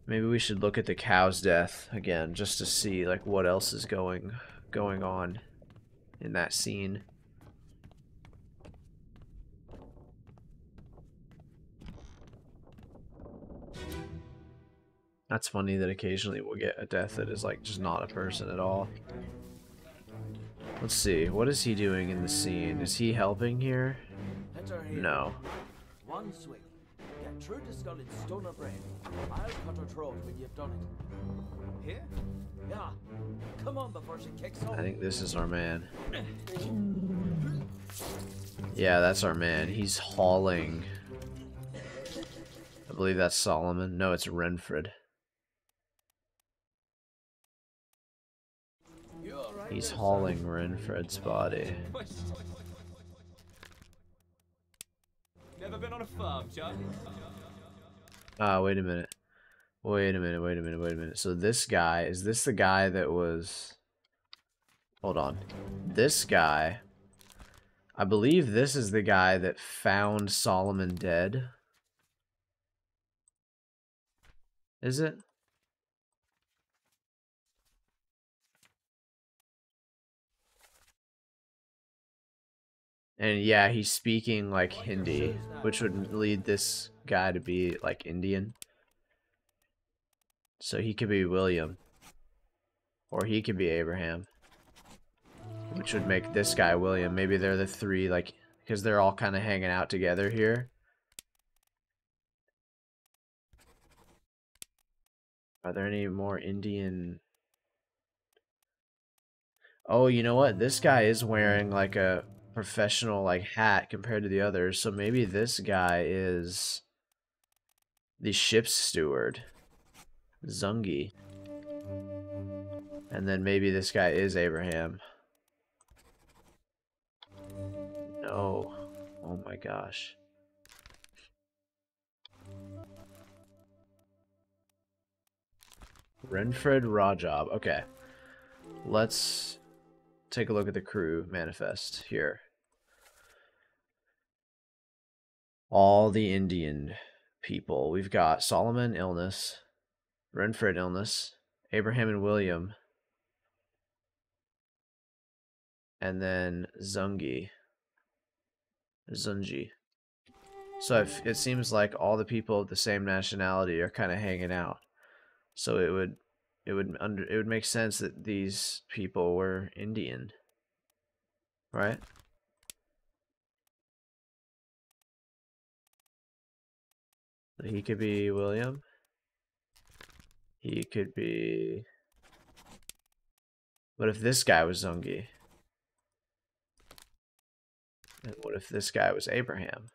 Maybe we should look at the cow's death again just to see like what else is going going on in that scene. That's funny that occasionally we'll get a death that is like just not a person at all. Let's see, what is he doing in the scene? Is he helping here? No. One swing. Get through the skull in stone or brain. I'll cut her throat when you've done it. Here? Yeah. Come on before she kicks off. I think this is our man. Yeah, that's our man. He's hauling. I believe that's Solomon. No, it's Renfred. He's hauling Renfred's body. Never been on a farm, Chuck? Ah, wait a minute. Wait a minute, wait a minute, wait a minute. So this guy, is this the guy that was... Hold on. This guy... I believe this is the guy that found Solomon dead. Is it? And yeah, he's speaking like Hindi, which would lead this guy to be like Indian. So he could be William. Or he could be Abraham. Which would make this guy William. Maybe they're the three, like, because they're all kind of hanging out together here. Are there any more Indian... Oh, you know what? This guy is wearing, like, a professional, like, hat compared to the others. So maybe this guy is the ship's steward. Zungi. And then maybe this guy is Abraham. No. Oh my gosh. Renfred Rajab. Okay. Let's take a look at the crew manifest here. All the Indian people. We've got Solomon illness, Renfred illness, Abraham and William, and then Zungi. Zunji. So it seems like all the people of the same nationality are kind of hanging out. So it would it would under it would make sense that these people were Indian. Right? He could be William. He could be What if this guy was Zungi? And what if this guy was Abraham?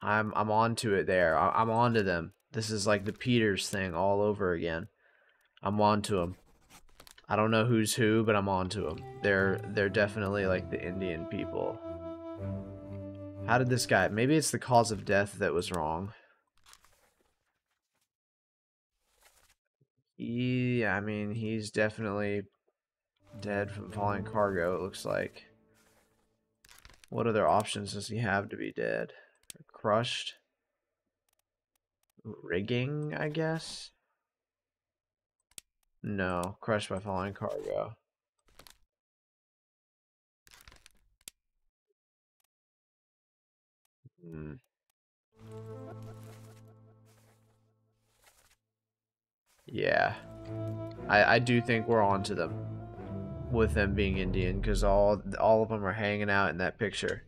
I'm I'm on to it there. I, I'm on to them. This is like the Peters thing all over again. I'm on to them. I don't know who's who, but I'm on to them. They're they're definitely like the Indian people. How did this guy? Maybe it's the cause of death that was wrong. He, I mean, he's definitely dead from falling cargo, it looks like. What other options does he have to be dead? Crushed? Rigging, I guess? No, crushed by falling cargo. Hmm. Yeah. I, I do think we're on to them with them being Indian because all all of them are hanging out in that picture.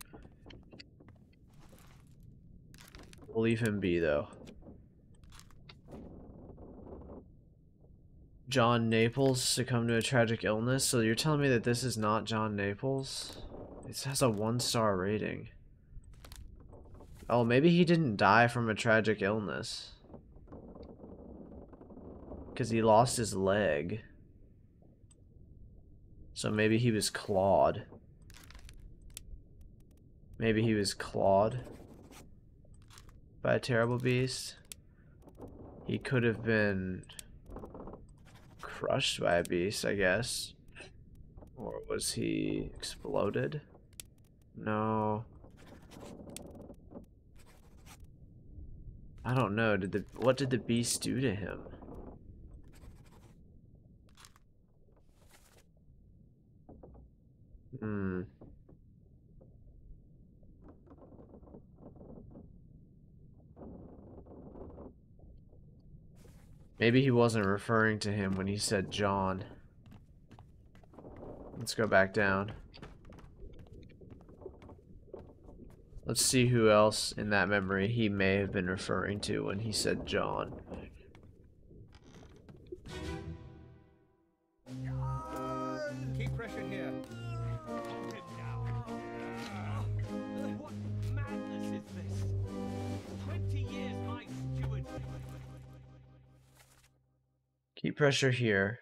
We'll leave him be though. John Naples succumbed to a tragic illness. So you're telling me that this is not John Naples? It has a one star rating. Oh, maybe he didn't die from a tragic illness. Because he lost his leg. So maybe he was clawed. Maybe he was clawed by a terrible beast. He could have been crushed by a beast, I guess. Or was he exploded? No. I don't know. Did the what did the beast do to him? Hmm. Maybe he wasn't referring to him when he said John. Let's go back down. Let's see who else in that memory he may have been referring to when he said John. Keep pressure here.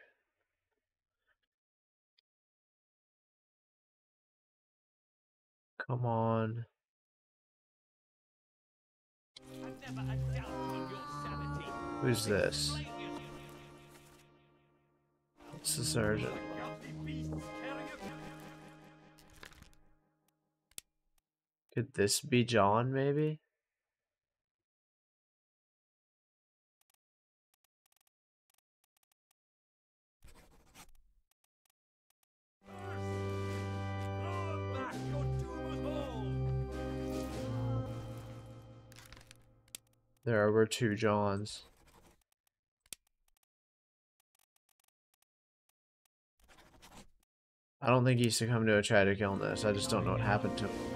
What madness Who's this? It's the sergeant. Guilty beasts tearing at- Could this be John, maybe? There were two Johns. I don't think he succumbed to a tragic illness. I just don't know what happened to him.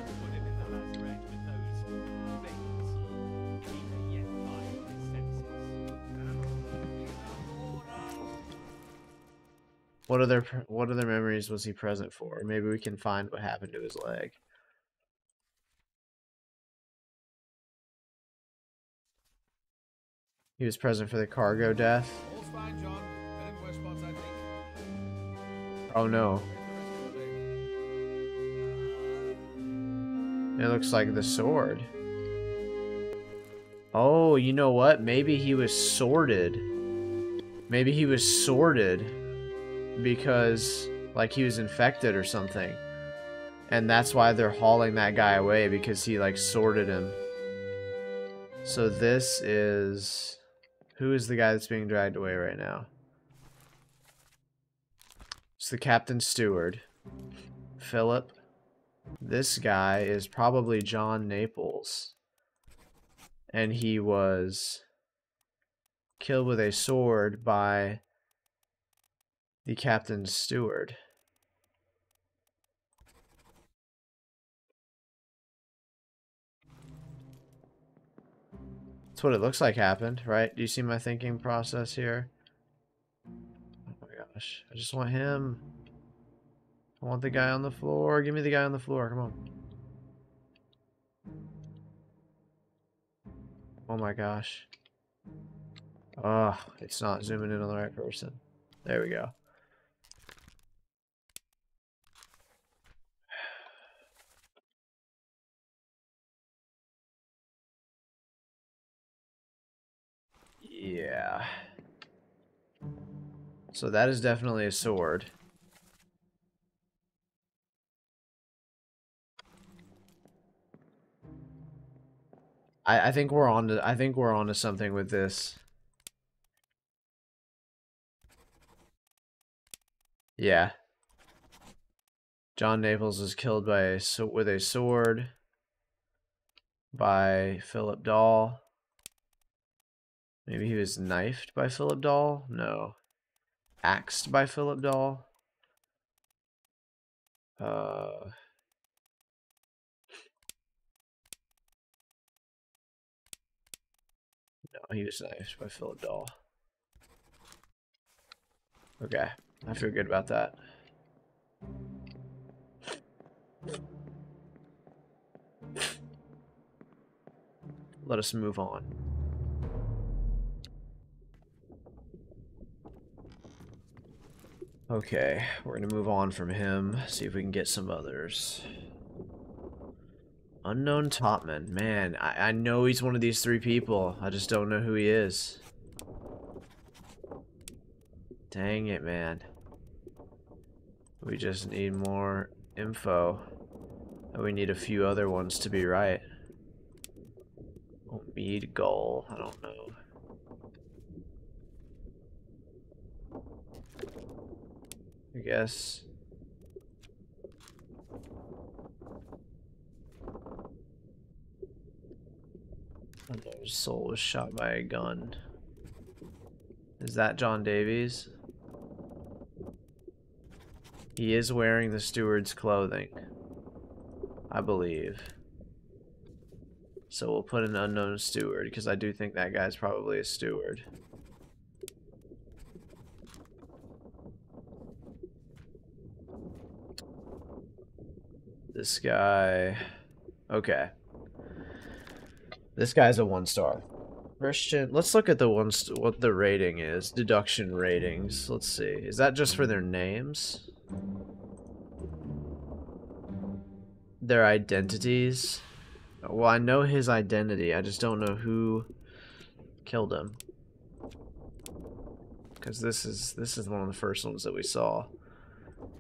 What other what other memories was he present for? Maybe we can find what happened to his leg. He was present for the cargo death. Oh no. It looks like the sword. Oh, you know what? Maybe he was sorted. Maybe he was sorted because like he was infected or something. And that's why they're hauling that guy away because he like sorted him. So this is who is the guy that's being dragged away right now? It's the captain steward. Philip. This guy is probably John Naples. And he was killed with a sword by the captain's steward. That's what it looks like happened, right? Do you see my thinking process here? Oh my gosh. I just want him. I want the guy on the floor. Give me the guy on the floor. Come on. Oh my gosh. Oh, it's not zooming in on the right person. There we go. Yeah. So that is definitely a sword. I, I think we're on to I think we're on to something with this. Yeah. John Naples was killed by a, so with a sword by Philip Dahl. Maybe he was knifed by Philip Dahl? No. Axed by Philip Dahl? Uh No, he was knifed by Philip Dahl. Okay, I feel good about that. Let us move on. Okay, we're gonna move on from him, see if we can get some others. Unknown Topman. Man, I, I know he's one of these three people. I just don't know who he is. Dang it, man. We just need more info. And we need a few other ones to be right. Oh, Mead Gull. I don't know. I guess. Another soul was shot by a gun. Is that John Davies? He is wearing the steward's clothing. I believe. So we'll put an unknown steward, because I do think that guy's probably a steward. This guy... Okay. This guy's a one star. Christian, let's look at the ones what the rating is. Deduction ratings. Let's see. Is that just for their names? Their identities? Well, I know his identity. I just don't know who killed him. Cuz this is this is one of the first ones that we saw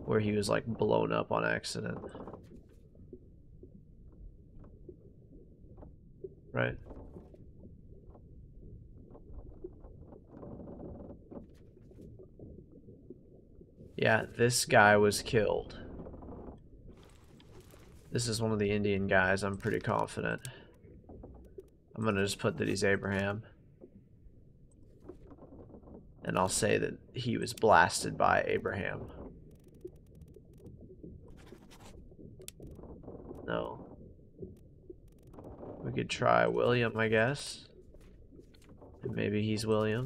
where he was like blown up on accident. Right. Yeah, this guy was killed. This is one of the Indian guys, I'm pretty confident. I'm gonna just put that he's Abraham. And I'll say that he was blasted by Abraham. No. We could try William, I guess. Maybe he's William.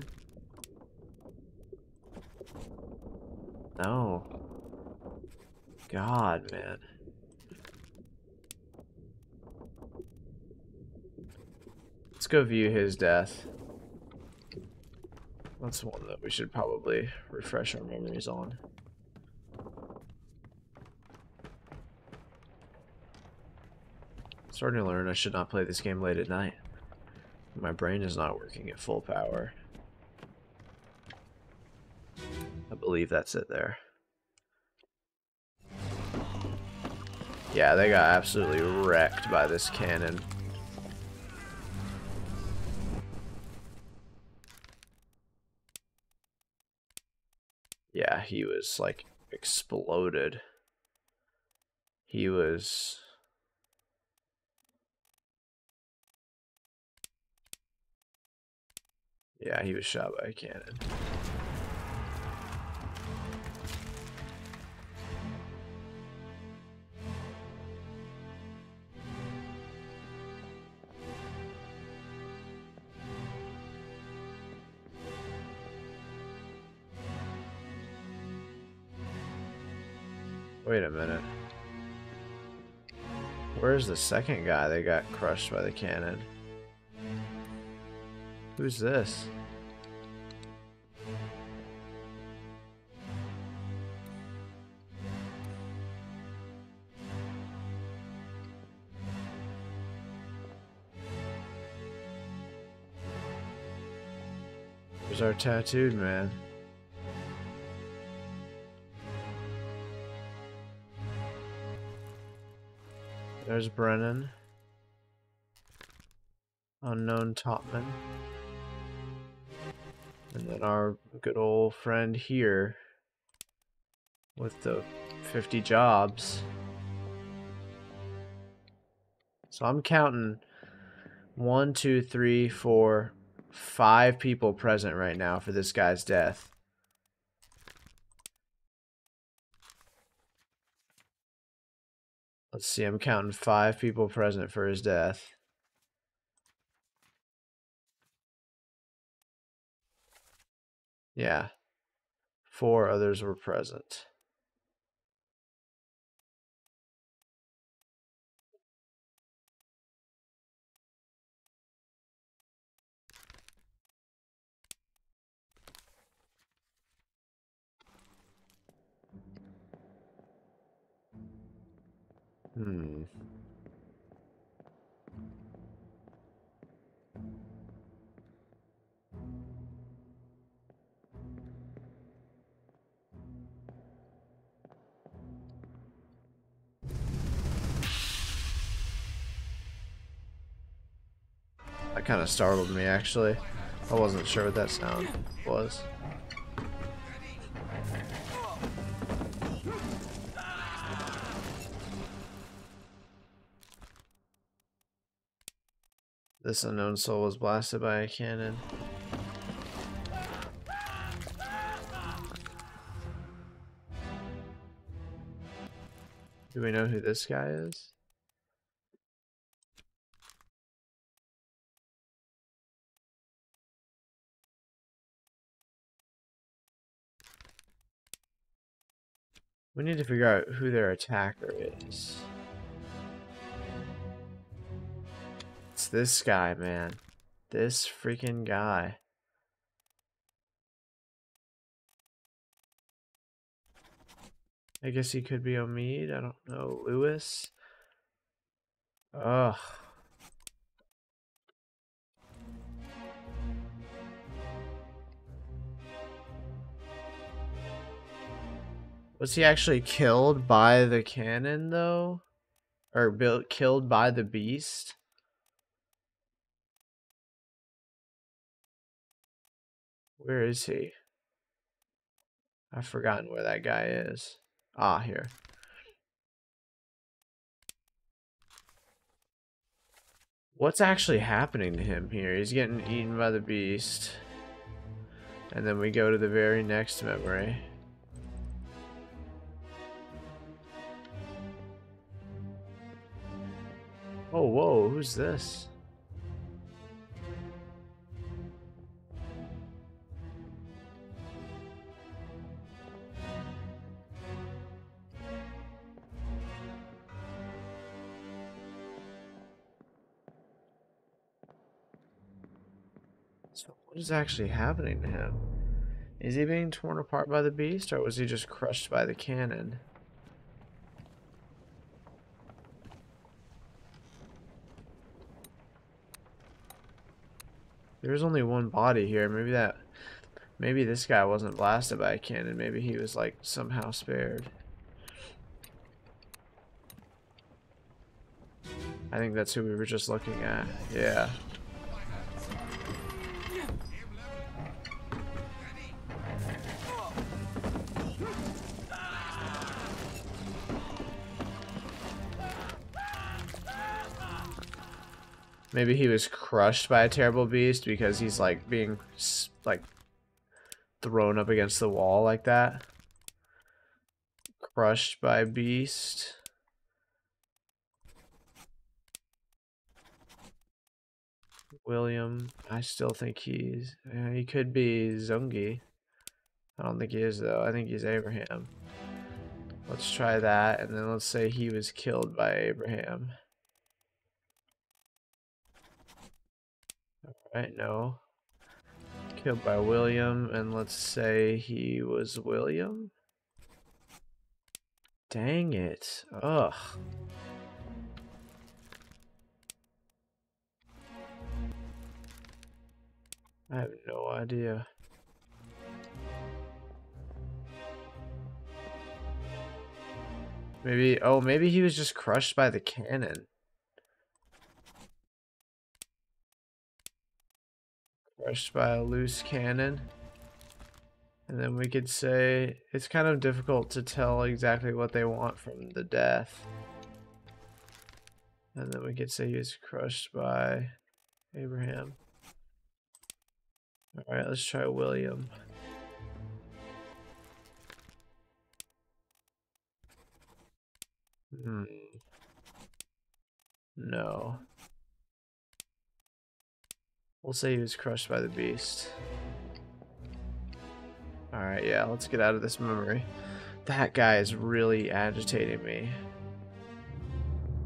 No. God, man. Let's go view his death. That's one that we should probably refresh our memories on. Starting to learn I should not play this game late at night. My brain is not working at full power. I believe that's it there. Yeah, they got absolutely wrecked by this cannon. Yeah, he was like exploded. He was Yeah, he was shot by a cannon. Wait a minute. Where's the second guy that got crushed by the cannon? Who's this? There's our tattooed man. There's Brennan. Unknown Topman. And then our good old friend here with the 50 jobs. So I'm counting one, two, three, four, five people present right now for this guy's death. Let's see, I'm counting five people present for his death. Yeah. Four others were present. Hmm. That kind of startled me, actually. I wasn't sure what that sound was. This unknown soul was blasted by a cannon. Do we know who this guy is? We need to figure out who their attacker is. It's this guy, man. This freaking guy. I guess he could be Omid. I don't know. Lewis. Ugh. Was he actually killed by the cannon though? Or built killed by the beast? Where is he? I've forgotten where that guy is. Ah, here. What's actually happening to him here? He's getting eaten by the beast. And then we go to the very next memory. Oh, whoa, who's this? So what is actually happening to him? Is he being torn apart by the beast or was he just crushed by the cannon? There's only one body here. Maybe that maybe this guy wasn't blasted by a cannon. Maybe he was like somehow spared. I think that's who we were just looking at. Yeah. Maybe he was crushed by a terrible beast because he's like being like thrown up against the wall like that. Crushed by beast. William, I still think he's yeah, he could be Zungi. I don't think he is though. I think he's Abraham. Let's try that and then let's say he was killed by Abraham. Right, no. Killed by William, and let's say he was William? Dang it. Ugh. I have no idea. Maybe, oh, maybe he was just crushed by the cannon. Crushed by a loose cannon. And then we could say it's kind of difficult to tell exactly what they want from the death. And then we could say he was crushed by Abraham. Alright, let's try William. Hmm. No. We'll say he was crushed by the beast. Alright, yeah, let's get out of this memory. That guy is really agitating me.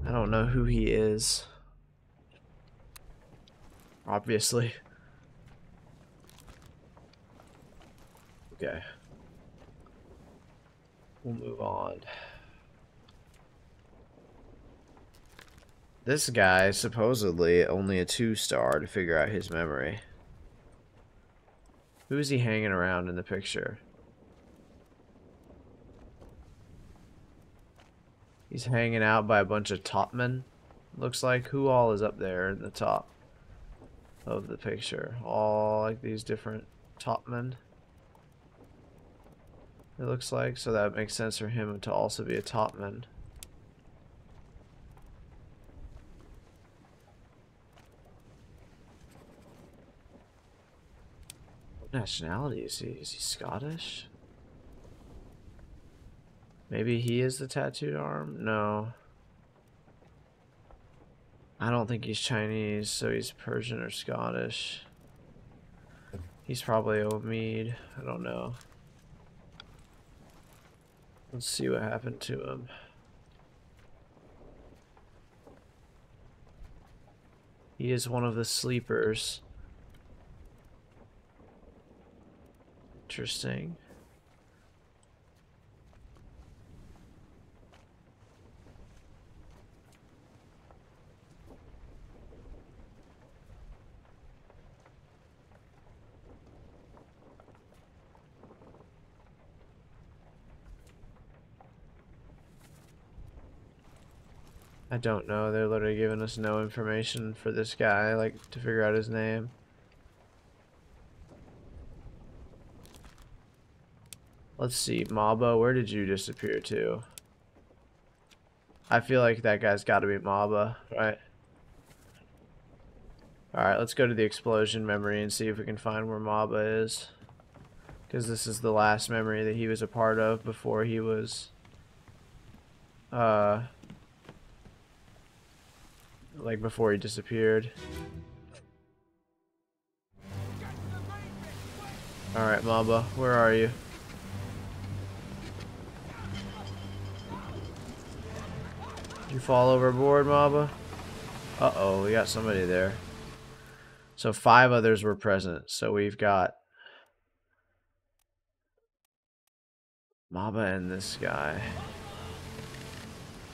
I don't know who he is. Obviously. Okay. We'll move on. This guy, supposedly, only a two star to figure out his memory. Who is he hanging around in the picture? He's hanging out by a bunch of topmen. Looks like who all is up there in the top of the picture. All like these different topmen. It looks like, so that makes sense for him to also be a topman. Nationality is he? Is he Scottish? Maybe he is the tattooed arm? No. I don't think he's Chinese, so he's Persian or Scottish. He's probably Omid. I don't know. Let's see what happened to him. He is one of the sleepers. Interesting. I don't know. They're literally giving us no information for this guy, like, to figure out his name. Let's see, Maba, where did you disappear to? I feel like that guy's got to be Maba, right? Alright, let's go to the explosion memory and see if we can find where Maba is. Because this is the last memory that he was a part of before he was... Uh like before he disappeared. Alright, Mamba, where are you? Did you fall overboard, Maba? Uh-oh, we got somebody there. So five others were present. So we've got Maba and this guy.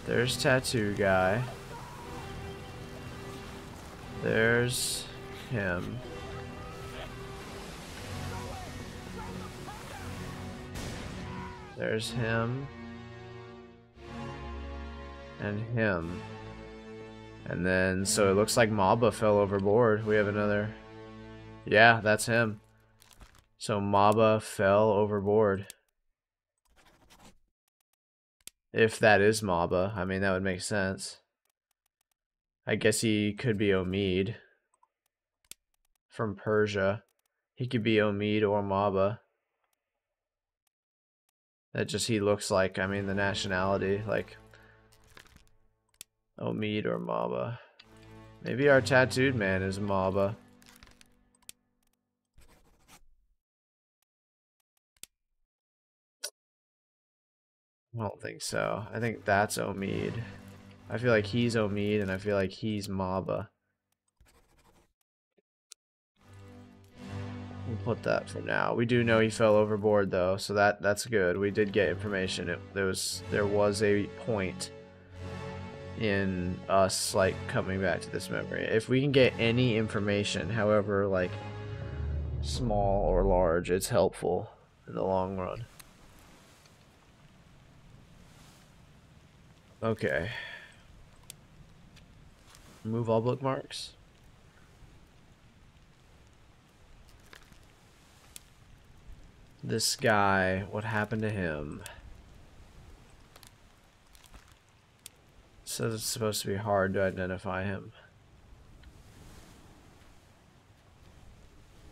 There's Tattoo Guy. There's him. There's him. And him. And then, so it looks like Maba fell overboard. We have another. Yeah, that's him. So Maba fell overboard. If that is Maba, I mean, that would make sense. I guess he could be Omid from Persia. He could be Omid or Maba. That just he looks like, I mean, the nationality, like Omid or Maba. Maybe our tattooed man is Maba. I don't think so. I think that's Omid. I feel like he's Omid and I feel like he's Maba. We'll put that for now. We do know he fell overboard though, so that that's good. We did get information. It, there was there was a point in us like coming back to this memory. If we can get any information, however like small or large, it's helpful in the long run. Okay. Remove all bookmarks. This guy, what happened to him? Says it's supposed to be hard to identify him.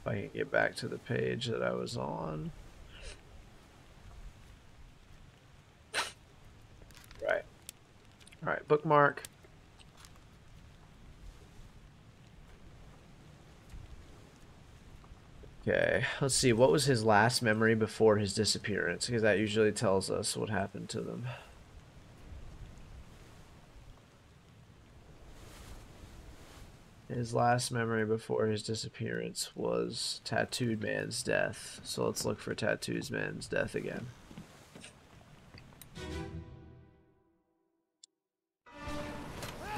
If I can get back to the page that I was on. Right. Alright, bookmark. Okay, let's see. What was his last memory before his disappearance? Because that usually tells us what happened to them. His last memory before his disappearance was Tattooed Man's death. So let's look for Tattooed Man's death again.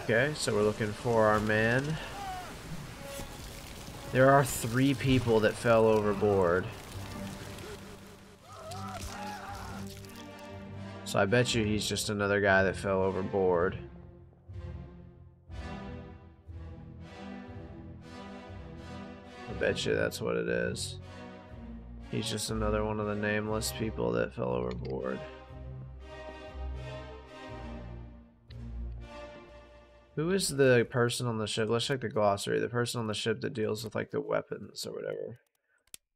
Okay, so we're looking for our man. There are three people that fell overboard. So I bet you he's just another guy that fell overboard. Bet you that's what it is. He's just another one of the nameless people that fell overboard. Who is the person on the ship? Let's check the glossary. The person on the ship that deals with like the weapons or whatever.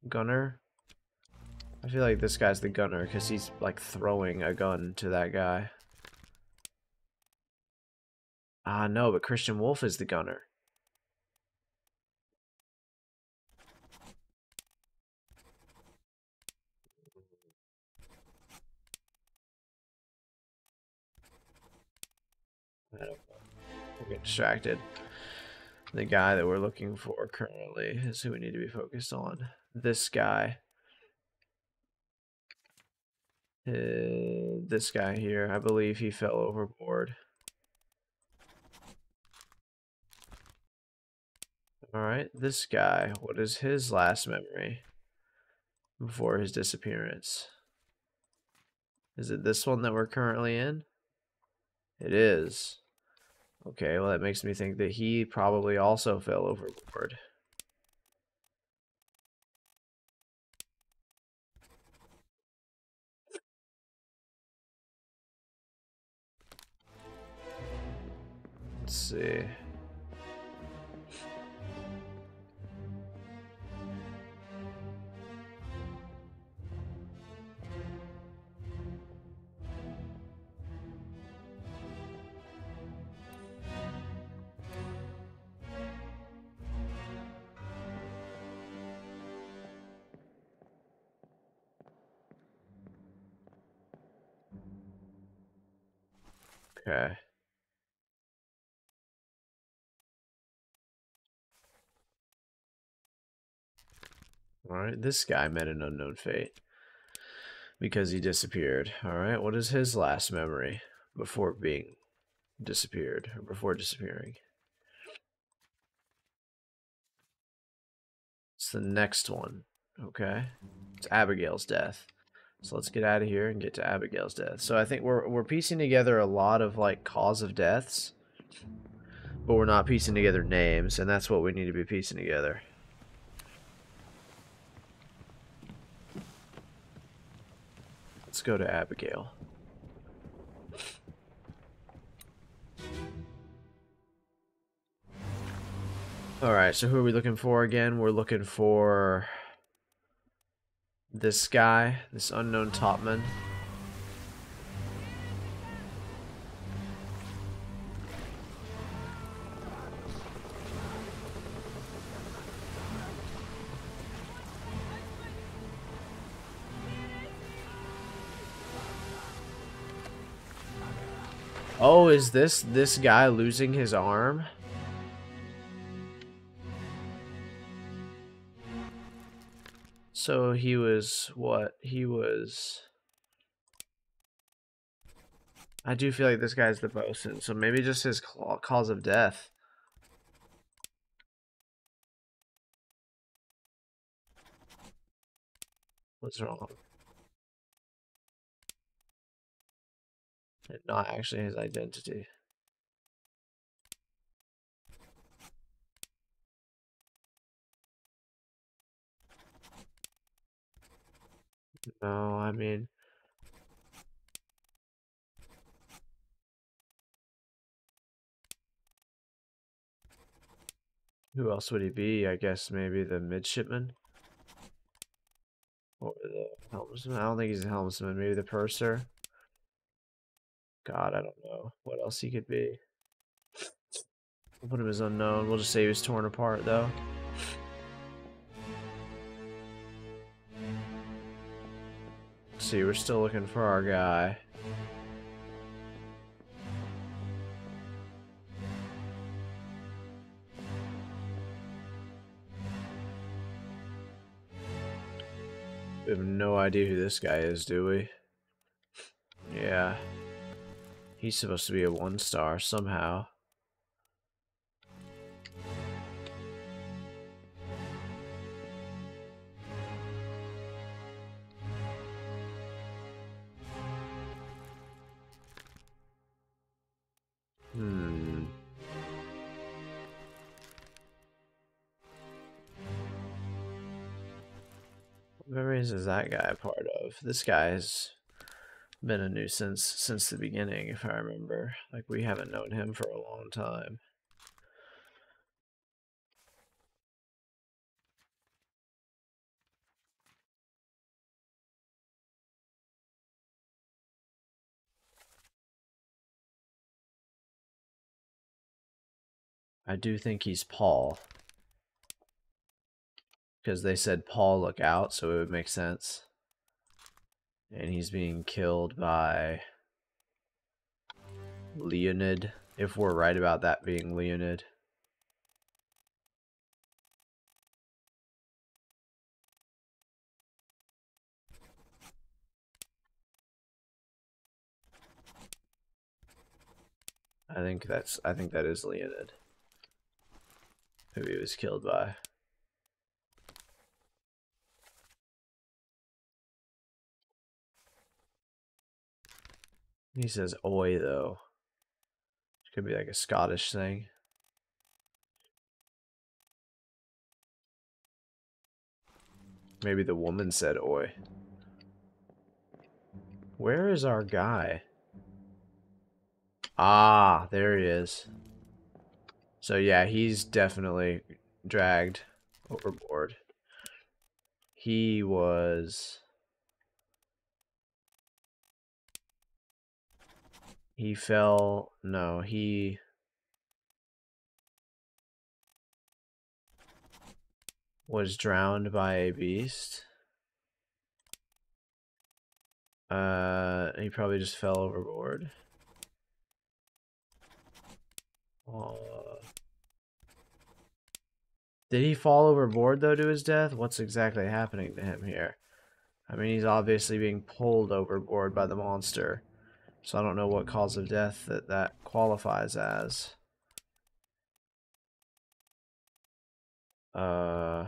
Gunner? I feel like this guy's the gunner because he's like throwing a gun to that guy. Ah, no, but Christian Wolf is the gunner. I don't know. We'll get distracted. The guy that we're looking for currently is who we need to be focused on. This guy. Uh, this guy here, I believe he fell overboard. Alright, this guy, what is his last memory before his disappearance? Is it this one that we're currently in? It is. Okay, well that makes me think that he probably also fell overboard. Let's see. Okay. Alright, this guy met an unknown fate. Because he disappeared. Alright, what is his last memory before being disappeared, or before disappearing? It's the next one. Okay. It's Abigail's death. So let's get out of here and get to Abigail's death. So I think we're we're piecing together a lot of like cause of deaths, but we're not piecing together names, and that's what we need to be piecing together. Let's go to Abigail. Alright, so who are we looking for again? We're looking for this guy, this unknown topman. Oh, is this this guy losing his arm? So he was what? He was. I do feel like this guy's the bosun, so maybe just his cause of death. What's wrong? And not actually his identity. No, I mean... Who else would he be? I guess maybe the midshipman? Or the helmsman? I don't think he's a helmsman. Maybe the purser? God, I don't know what else he could be. We'll put him as unknown. We'll just say he was torn apart, though. See, we're still looking for our guy. We have no idea who this guy is, do we? Yeah. He's supposed to be a one star somehow. is that guy part of? This guy's been a nuisance since the beginning, if I remember. Like, we haven't known him for a long time. I do think he's Paul. Because they said Paul look out, so it would make sense. And he's being killed by Leonid, if we're right about that being Leonid. I think that's I think that is Leonid. Who he was killed by. He says oi though. It could be like a Scottish thing. Maybe the woman said oi. Where is our guy? Ah, there he is. So yeah, he's definitely dragged overboard. He was... He fell... No, he... Was drowned by a beast. Uh, he probably just fell overboard. Uh, did he fall overboard though to his death? What's exactly happening to him here? I mean, he's obviously being pulled overboard by the monster. So I don't know what cause of death that that qualifies as. Uh,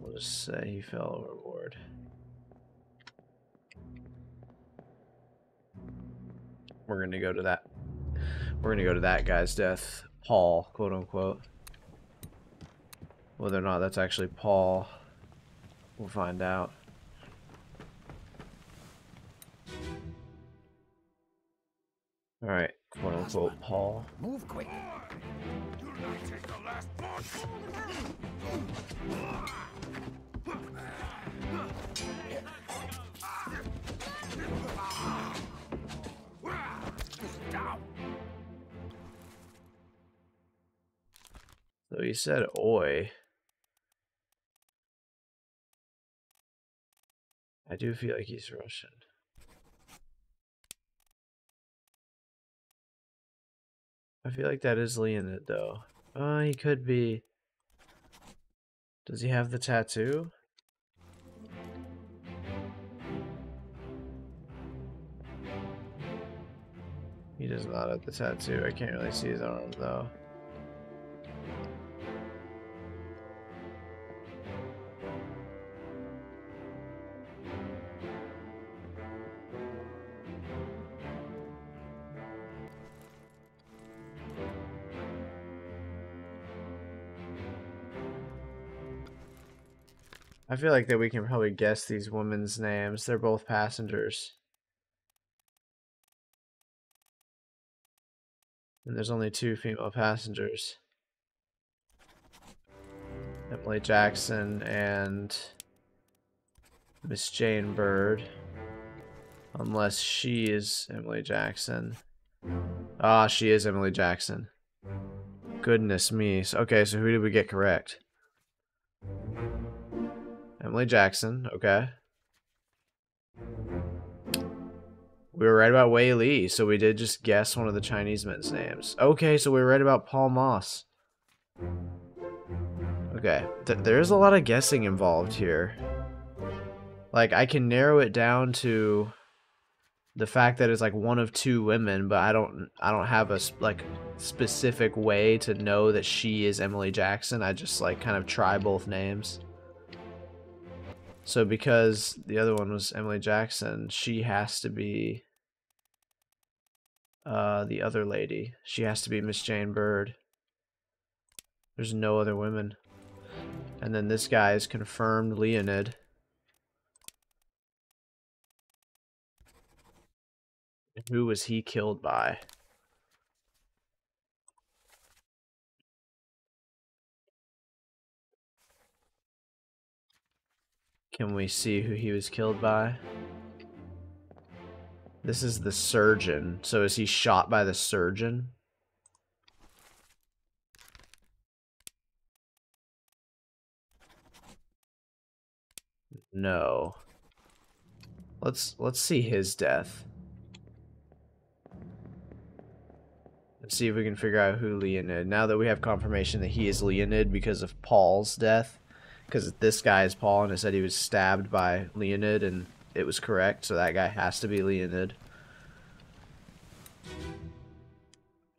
we'll just say he fell overboard. we're gonna go to that. We're gonna go to that guy's death, Paul, quote unquote. Whether or not that's actually Paul, we'll find out. All right, quote unquote Paul. Move quick. So he said oi. I do feel like he's Russian. I feel like that is Leonid though. Uh, he could be. Does he have the tattoo? He does not have the tattoo. I can't really see his arm though. I feel like that we can probably guess these women's names. They're both passengers. And there's only two female passengers. Emily Jackson and Miss Jane Bird. Unless she is Emily Jackson. Ah, she is Emily Jackson. Goodness me. Okay, so who did we get correct? Emily Jackson, okay. We were right about Wei Li, so we did just guess one of the Chinese men's names. Okay, so we were right about Paul Moss. Okay, Th there's a lot of guessing involved here. Like, I can narrow it down to the fact that it's like one of two women, but I don't I don't have a like specific way to know that she is Emily Jackson. I just like kind of try both names. So because the other one was Emily Jackson, she has to be uh, the other lady. She has to be Miss Jane Bird. There's no other women. And then this guy is confirmed Leonid. Who was he killed by? Can we see who he was killed by? This is the surgeon. So is he shot by the surgeon? No. Let's let's see his death. Let's see if we can figure out who Leonid. Now that we have confirmation that he is Leonid because of Paul's death, because this guy is Paul and it said he was stabbed by Leonid and it was correct, so that guy has to be Leonid.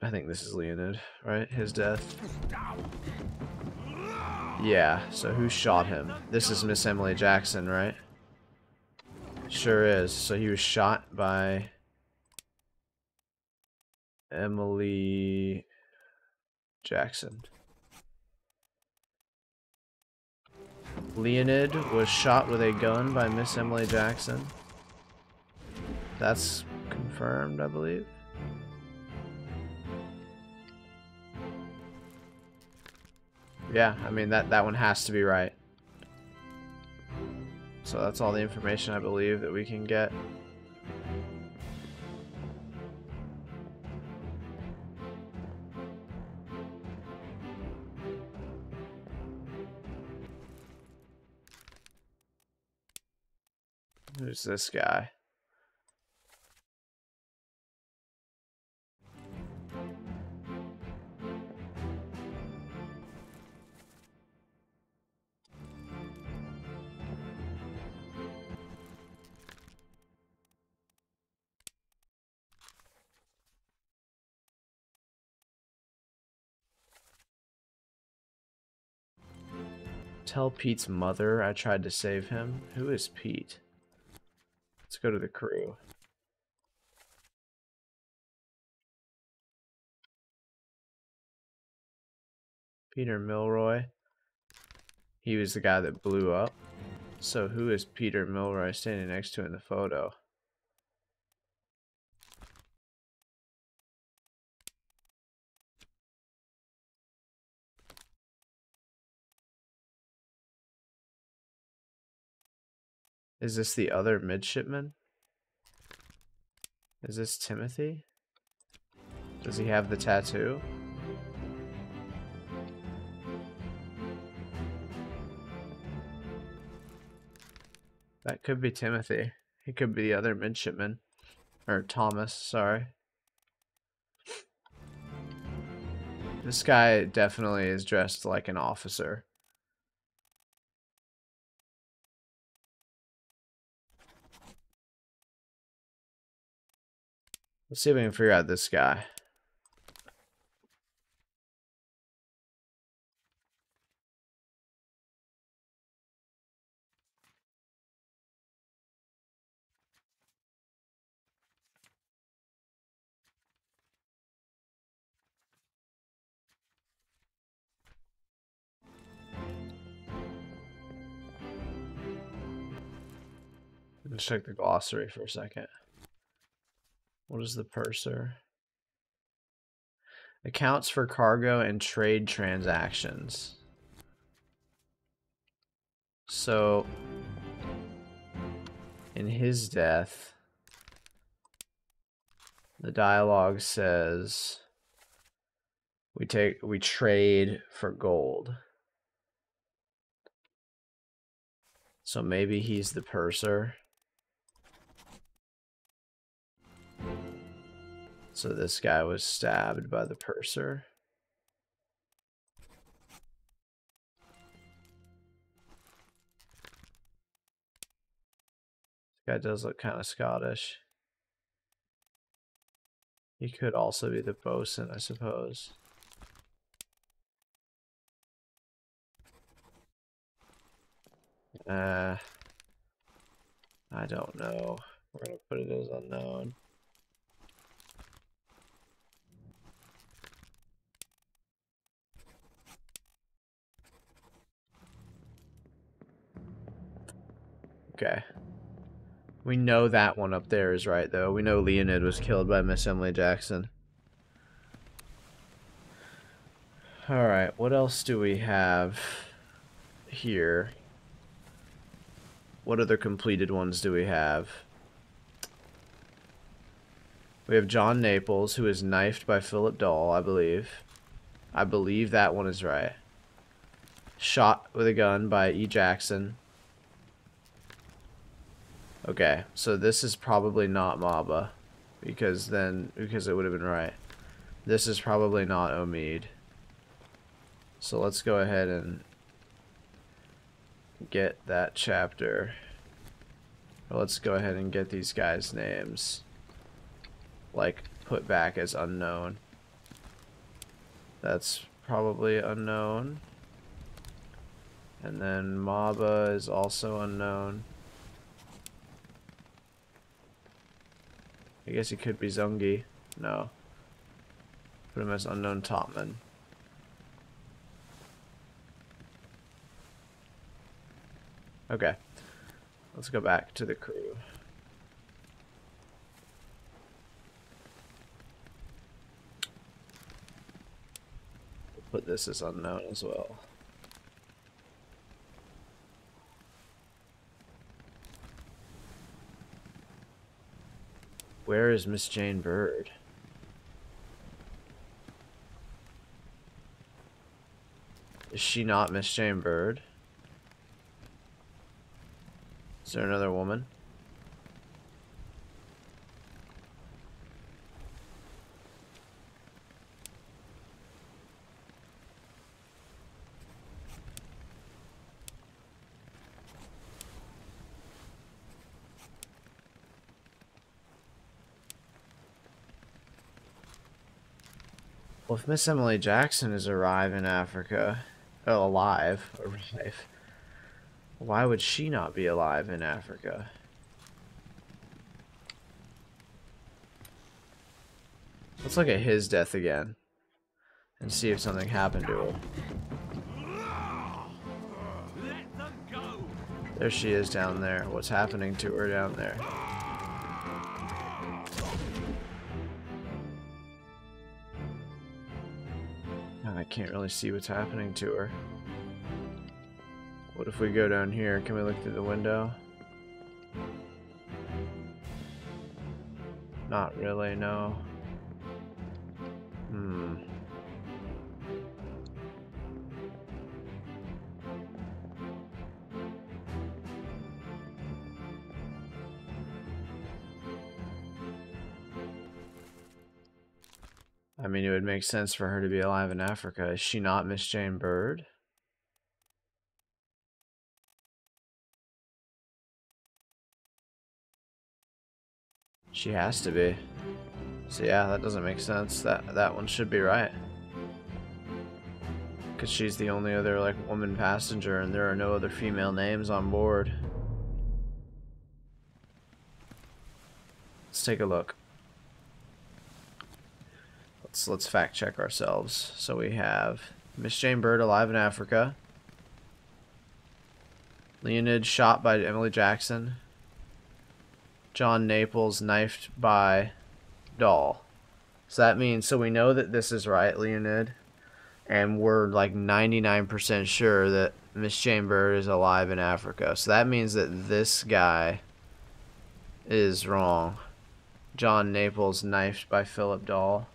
I think this is Leonid, right? His death. Yeah, so who shot him? This is Miss Emily Jackson, right? Sure is. So he was shot by Emily Jackson. Leonid was shot with a gun by Miss Emily Jackson. That's confirmed, I believe. Yeah, I mean that that one has to be right. So that's all the information I believe that we can get. Who's this guy? Tell Pete's mother I tried to save him. Who is Pete? Let's go to the crew. Peter Milroy. He was the guy that blew up. So who is Peter Milroy standing next to in the photo? Is this the other midshipman? Is this Timothy? Does he have the tattoo? That could be Timothy. He could be the other midshipman. Or Thomas, sorry. This guy definitely is dressed like an officer. Let's see if we can figure out this guy. Let's check the glossary for a second. What is the purser? Accounts for cargo and trade transactions. So, in his death, the dialogue says we take we trade for gold. So maybe he's the purser. So this guy was stabbed by the purser. This guy does look kind of Scottish. He could also be the bosun, I suppose. Uh, I don't know. We're going to put it as unknown. Okay. We know that one up there is right, though. We know Leonid was killed by Miss Emily Jackson. Alright, what else do we have here? What other completed ones do we have? We have John Naples, who is knifed by Philip Dahl, I believe. I believe that one is right. Shot with a gun by E. Jackson. Okay, so this is probably not Maba. Because then, because it would have been right. This is probably not Omid. So let's go ahead and get that chapter. Let's go ahead and get these guys' names. Like, put back as unknown. That's probably unknown. And then Maba is also unknown. I guess he could be Zungi. No. Put him as unknown topman. Okay. Let's go back to the crew. put this as unknown as well. Where is Miss Jane Bird? Is she not Miss Jane Bird? Is there another woman? Well, if Miss Emily Jackson is arrive in Africa, oh, alive, arrive, why would she not be alive in Africa? Let's look at his death again and see if something happened to him. There she is down there. What's happening to her down there? Can't see what's happening to her. What if we go down here? Can we look through the window? Not really, no. Make sense for her to be alive in Africa. Is she not Miss Jane Bird? She has to be. So yeah, that doesn't make sense. That that one should be right. Cause she's the only other like woman passenger and there are no other female names on board. Let's take a look. Let's let's fact check ourselves. So we have Miss Jane Bird alive in Africa. Leonid shot by Emily Jackson. John Naples knifed by Dahl. So that means so we know that this is right, Leonid. And we're like 99% sure that Miss Jane Bird is alive in Africa. So that means that this guy is wrong. John Naples knifed by Philip Dahl.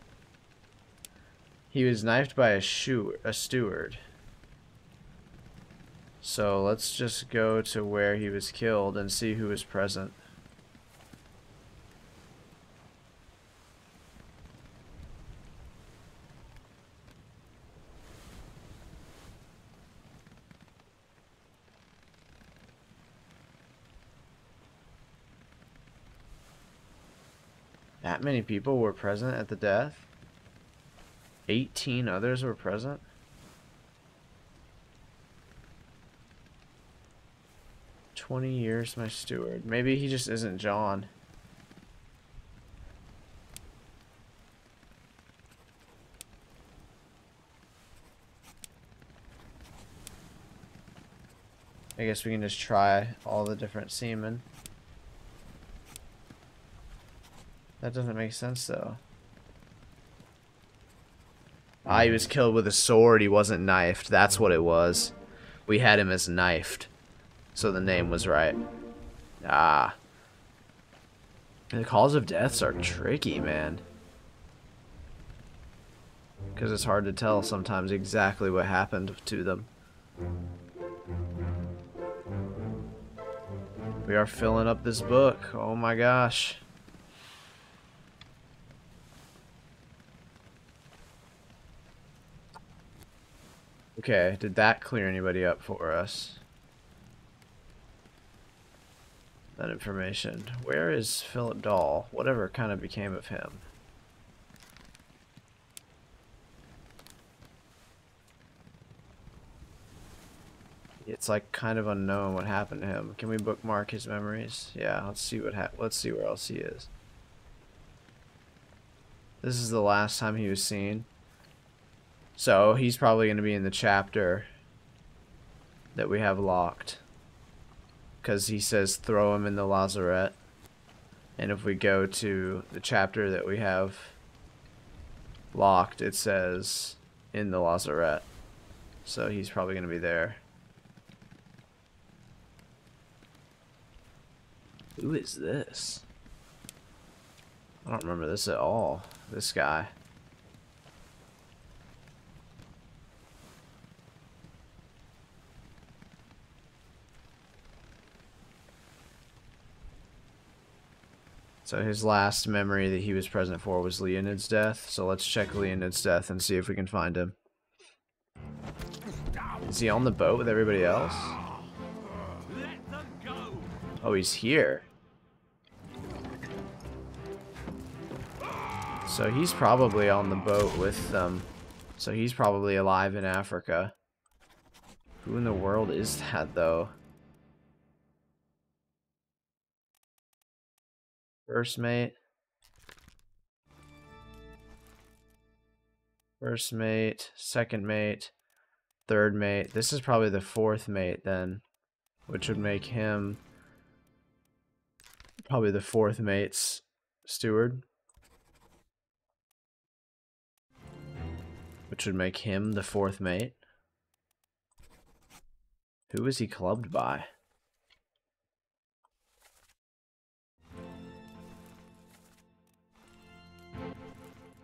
He was knifed by a, shoe, a steward. So let's just go to where he was killed and see who was present. That many people were present at the death? 18 others were present? Twenty years, my steward. Maybe he just isn't John. I guess we can just try all the different seamen. That doesn't make sense though. Ah, he was killed with a sword. He wasn't knifed. That's what it was. We had him as knifed. So the name was right. Ah. The cause of deaths are tricky, man. Because it's hard to tell sometimes exactly what happened to them. We are filling up this book. Oh my gosh. Okay, did that clear anybody up for us? That information. Where is Philip Dahl? Whatever kind of became of him. It's like kind of unknown what happened to him. Can we bookmark his memories? Yeah, let's see what hap let's see where else he is. This is the last time he was seen. So he's probably going to be in the chapter that we have locked. Because he says throw him in the lazarette. And if we go to the chapter that we have locked, it says in the lazarette. So he's probably going to be there. Who is this? I don't remember this at all. This guy. So his last memory that he was present for was Leonid's death. So let's check Leonid's death and see if we can find him. Is he on the boat with everybody else? Oh, he's here. So he's probably on the boat with them. So he's probably alive in Africa. Who in the world is that, though? First mate. First mate, second mate, third mate. This is probably the fourth mate then, which would make him probably the fourth mate's steward. Which would make him the fourth mate. Who is he clubbed by?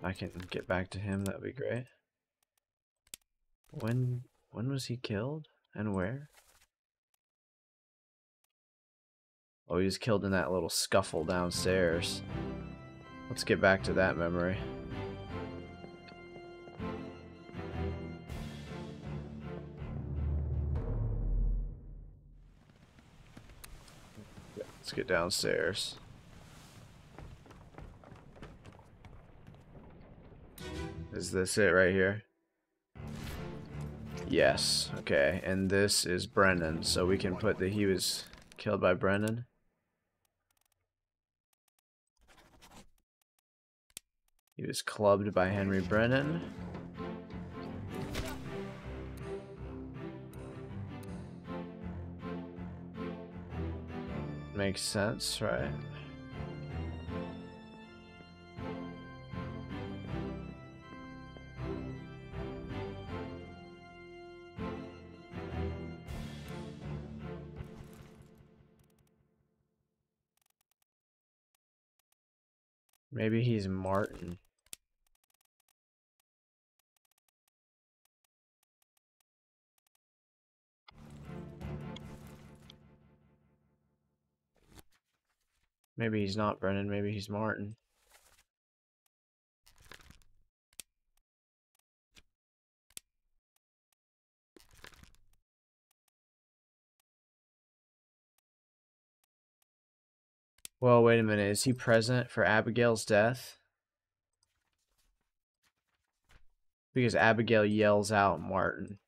I can get back to him, that would be great. When when was he killed? And where? Oh, he was killed in that little scuffle downstairs. Let's get back to that memory. Let's get downstairs. Is this it right here? Yes, okay. And this is Brennan, so we can put that he was killed by Brennan. He was clubbed by Henry Brennan. Makes sense, right? Maybe he's Martin. Maybe he's not Brennan, maybe he's Martin. Well, wait a minute. Is he present for Abigail's death? Because Abigail yells out Martin.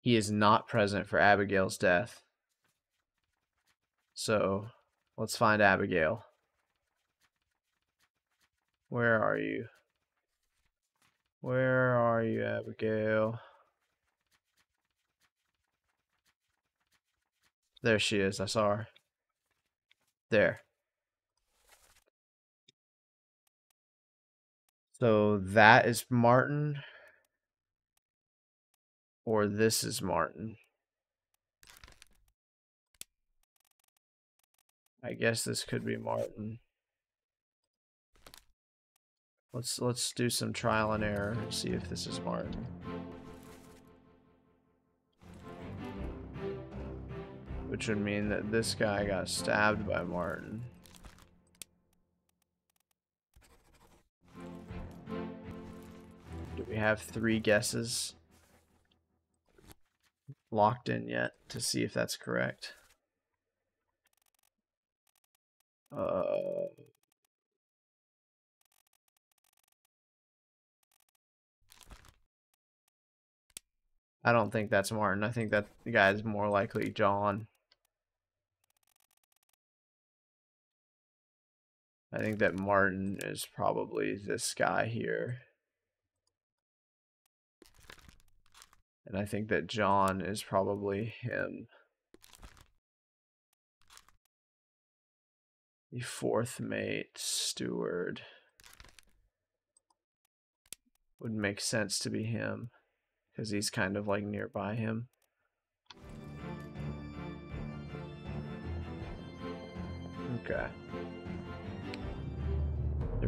He is not present for Abigail's death. So, let's find Abigail. Where are you? Where are you, Abigail? There she is. I saw her. There. So that is Martin. Or this is Martin. I guess this could be Martin. Let's let's do some trial and error and see if this is Martin. Which would mean that this guy got stabbed by Martin. Do we have three guesses locked in yet to see if that's correct? Uh, I don't think that's Martin. I think that guy is more likely John. I think that Martin is probably this guy here. And I think that John is probably him. The fourth mate, steward. Would make sense to be him. Because he's kind of like nearby him. Okay.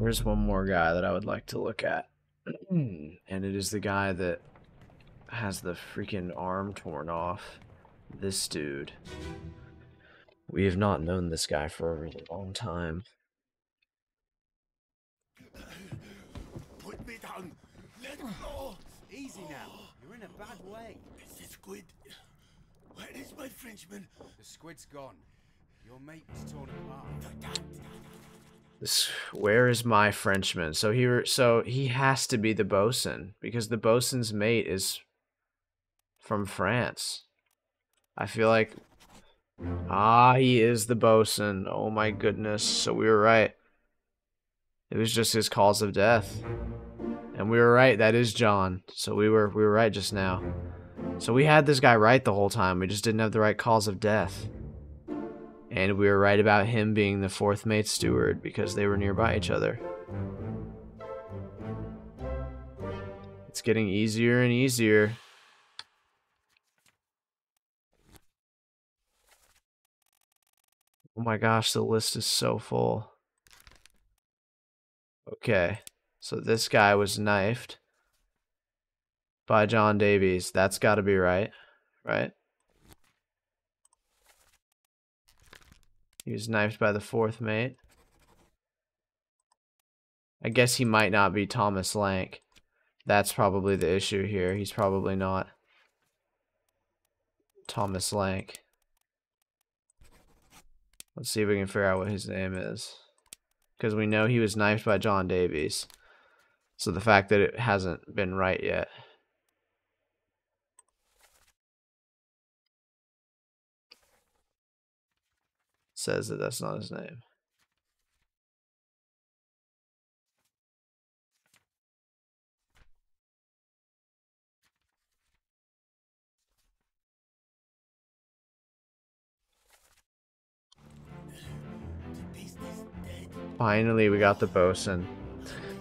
There is one more guy that I would like to look at. and it is the guy that has the freaking arm torn off. This dude. We have not known this guy for a really long time. Put me down. Let go. Easy now. You're in a bad way. It's the squid. Where is my Frenchman? The squid's gone. Your mate was torn apart. Where is my Frenchman? So he so he has to be the bosun because the bosun's mate is from France. I feel like ah he is the bosun. Oh my goodness. So we were right. It was just his cause of death. And we were right, that is John. So we were we were right just now. So we had this guy right the whole time. We just didn't have the right cause of death. And we were right about him being the fourth mate steward because they were nearby each other. It's getting easier and easier. Oh my gosh, the list is so full. Okay, so this guy was knifed by John Davies. That's got to be right, right? He was knifed by the fourth mate. I guess he might not be Thomas Lank. That's probably the issue here. He's probably not Thomas Lank. Let's see if we can figure out what his name is. Because we know he was knifed by John Davies. So the fact that it hasn't been right yet. Says that that's not his name. Finally, we got the bosun.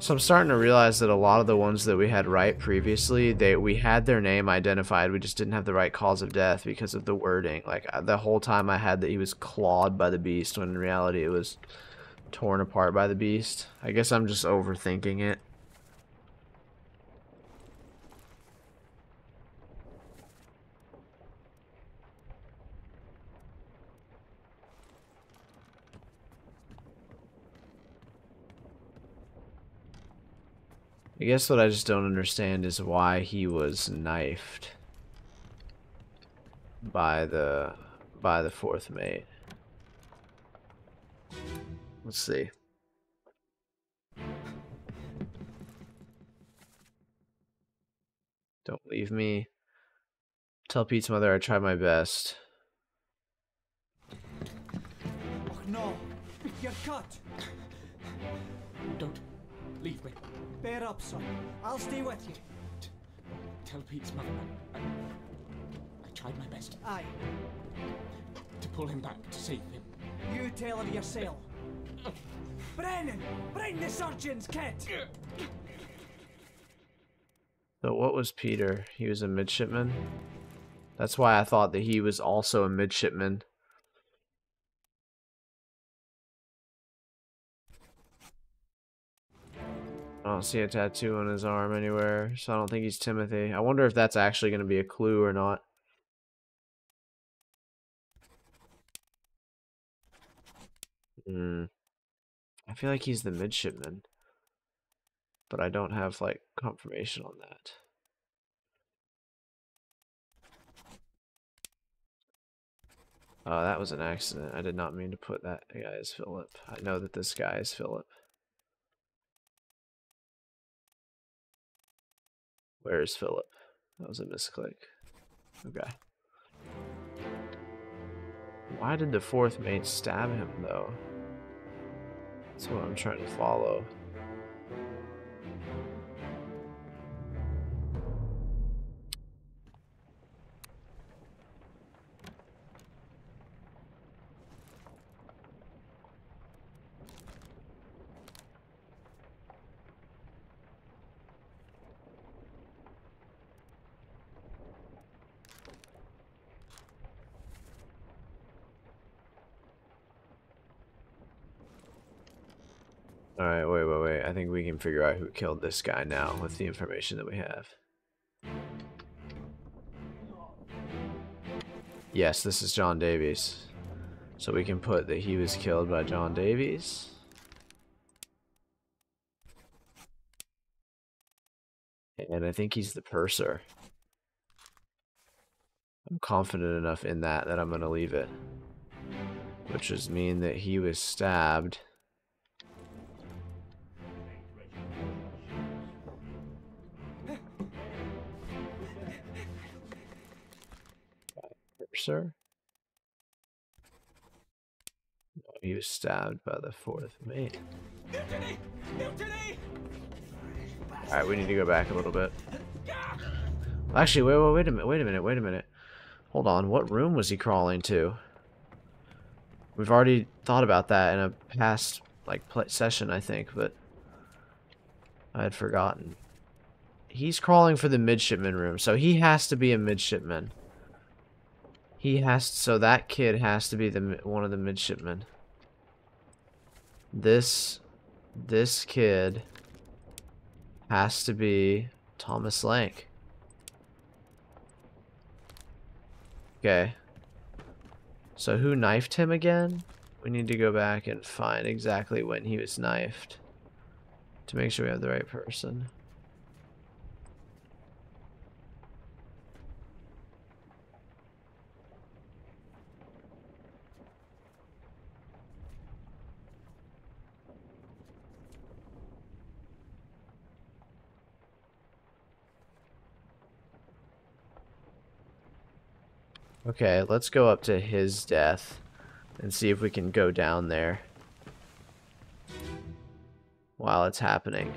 So I'm starting to realize that a lot of the ones that we had right previously, they we had their name identified, we just didn't have the right cause of death because of the wording. Like uh, the whole time I had that he was clawed by the beast, when in reality it was torn apart by the beast. I guess I'm just overthinking it. I guess what I just don't understand is why he was knifed by the by the fourth mate. Let's see. Don't leave me. Tell Pete's mother I tried my best. Oh no! You're cut! Don't leave me. Bear up, son. I'll stay with you. Tell Pete's mother I, I, I tried my best Aye, to pull him back to save him. you tell her yourself. Brennan! Bring the surgeon's kit! So what was Peter? He was a midshipman? That's why I thought that he was also a midshipman. I don't see a tattoo on his arm anywhere, so I don't think he's Timothy. I wonder if that's actually going to be a clue or not. Hmm. I feel like he's the midshipman. But I don't have, like, confirmation on that. Oh, that was an accident. I did not mean to put that guy as Philip. I know that this guy is Philip. Where is Philip? That was a misclick. Okay. Why did the fourth mate stab him, though? That's what I'm trying to follow. Can figure out who killed this guy now with the information that we have. Yes, this is John Davies. So we can put that he was killed by John Davies. And I think he's the purser. I'm confident enough in that that I'm going to leave it. Which does mean that he was stabbed. Purser? No, oh, he was stabbed by the fourth mate. Mutiny! Mutiny! Alright, we need to go back a little bit. Actually, wait, wait, wait a minute, wait a minute, wait a minute. Hold on, what room was he crawling to? We've already thought about that in a past, like, play session, I think, but... I had forgotten. He's crawling for the midshipman room, so he has to be a midshipman. He has, so that kid has to be the one of the midshipmen. This, this kid has to be Thomas Lank. Okay. So who knifed him again? We need to go back and find exactly when he was knifed to make sure we have the right person. Okay, let's go up to his death and see if we can go down there while it's happening.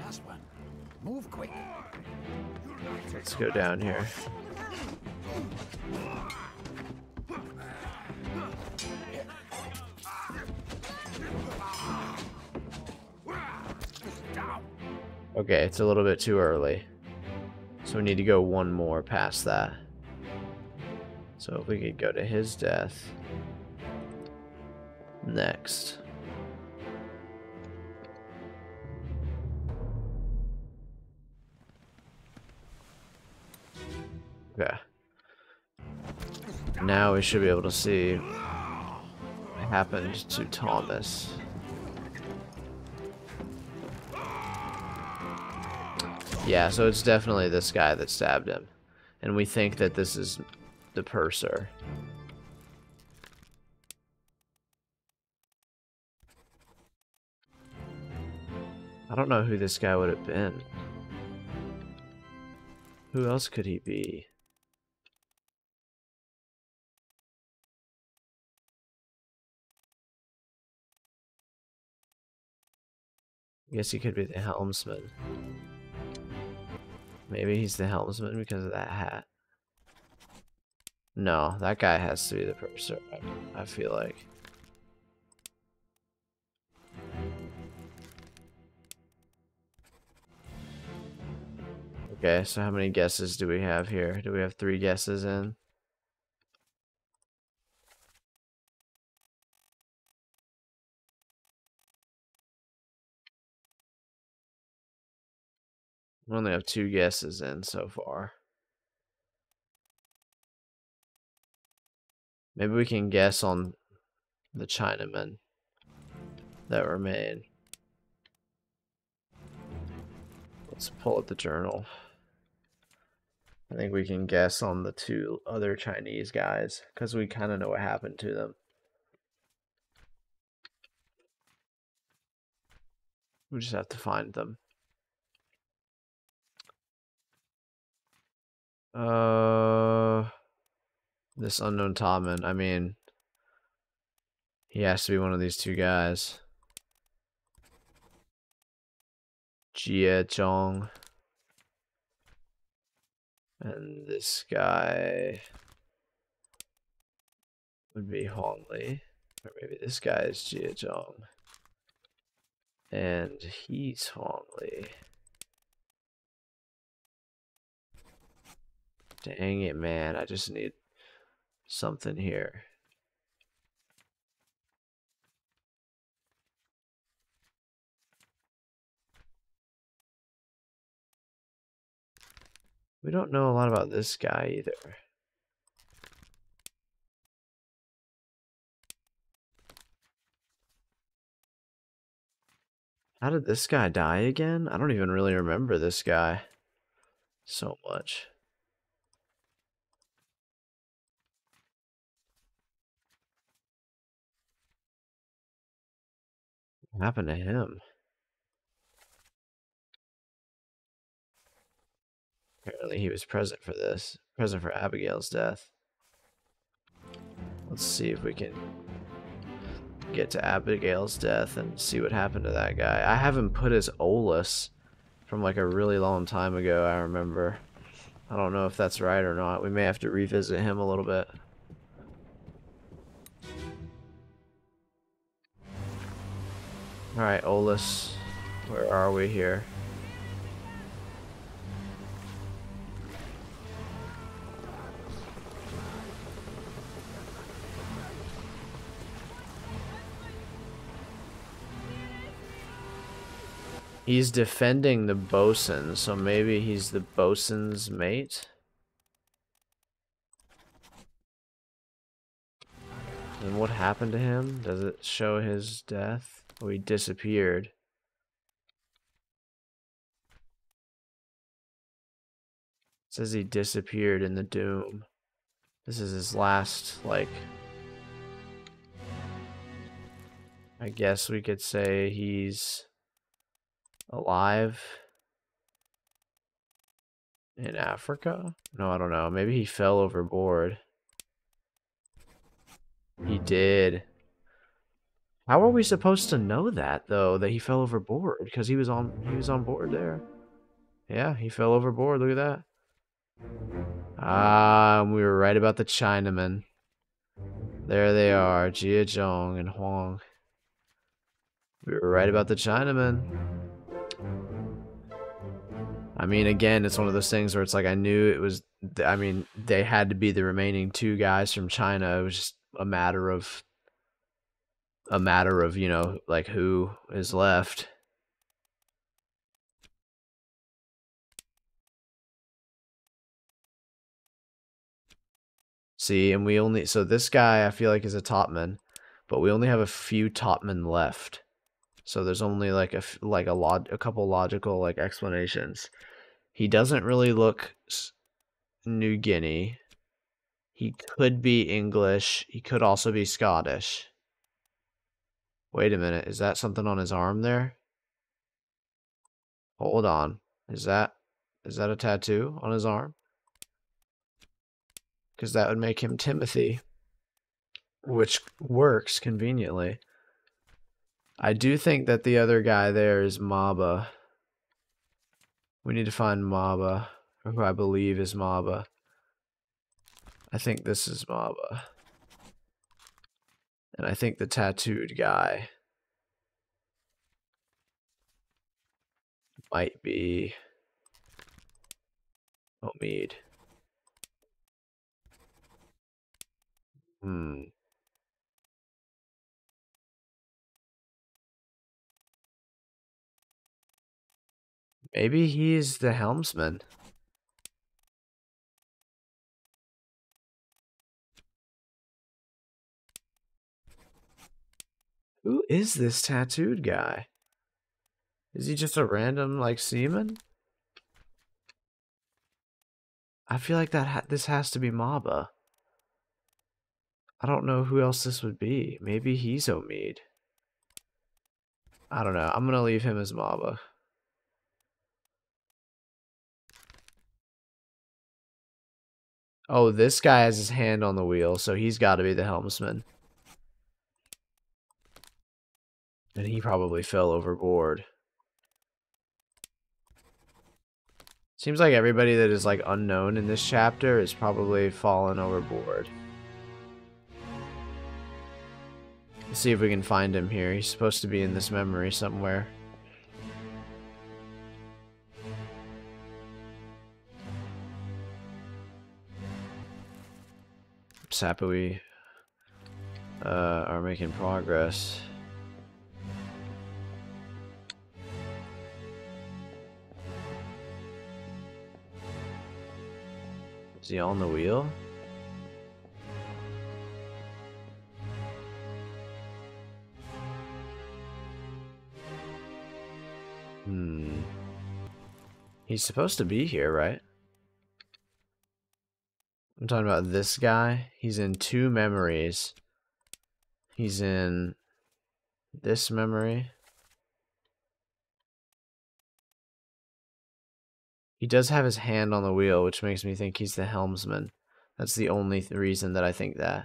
Move quick. Let's go down here. Okay, it's a little bit too early. So we need to go one more past that. So if we could go to his death next. Okay. Now we should be able to see what happened to Thomas. Yeah, so it's definitely this guy that stabbed him. And we think that this is the purser. I don't know who this guy would have been. Who else could he be? I guess he could be the helmsman. Maybe he's the helmsman because of that hat. No, that guy has to be the I, I feel like. Okay, so how many guesses do we have here? Do we have three guesses in? We only have two guesses in so far. Maybe we can guess on the Chinaman. that remain. Let's pull up the journal. I think we can guess on the two other Chinese guys because we kind of know what happened to them. We just have to find them. Uh, this unknown Topman. I mean, he has to be one of these two guys. Jia Zhong. And this guy would be Hong Li. Or maybe this guy is Jia Zhong. And he's Hong Li. Dang it, man. I just need something here. We don't know a lot about this guy either. How did this guy die again? I don't even really remember this guy so much. What happened to him? Apparently he was present for this. Present for Abigail's death. Let's see if we can get to Abigail's death and see what happened to that guy. I haven't put his Olus from like a really long time ago, I remember. I don't know if that's right or not. We may have to revisit him a little bit. Alright, Olus. Where are we here? He's defending the bosun, so maybe he's the bosun's mate? And what happened to him? Does it show his death? He disappeared. It says he disappeared in the doom. This is his last, like... I guess we could say he's alive in Africa? No, I don't know. Maybe he fell overboard. He did. How are we supposed to know that though that he fell overboard because he was on he was on board there. Yeah, he fell overboard. Look at that. Ah, we were right about the Chinamen. There they are, Jia Zhong and Huang. We were right about the Chinamen. I mean, again, it's one of those things where it's like I knew it was. I mean, they had to be the remaining two guys from China. It was just a matter of a matter of you know like who is left. See, and we only so this guy I feel like is a topman, but we only have a few topmen left. So there's only like a like a lot a couple logical like explanations. He doesn't really look New Guinea. He could be English. He could also be Scottish. Wait a minute. Is that something on his arm there? Hold on. Is that is that a tattoo on his arm? Because that would make him Timothy. Which works conveniently. I do think that the other guy there is Maba. We need to find Maba, who I believe is Maba. I think this is Maba. And I think the tattooed guy might be Omid. Hmm. Maybe he's the helmsman. Who is this tattooed guy? Is he just a random like seaman? I feel like that ha this has to be Maba. I don't know who else this would be. Maybe he's Omid. I don't know. I'm gonna leave him as Maba. Oh, this guy has his hand on the wheel, so he's got to be the helmsman. And he probably fell overboard. Seems like everybody that is like unknown in this chapter is probably fallen overboard. Let's see if we can find him here. He's supposed to be in this memory somewhere. Sapui uh, are making progress. Is he on the wheel? Hmm. He's supposed to be here, right? I'm talking about this guy. He's in two memories. He's in this memory. He does have his hand on the wheel, which makes me think he's the helmsman. That's the only th reason that I think that.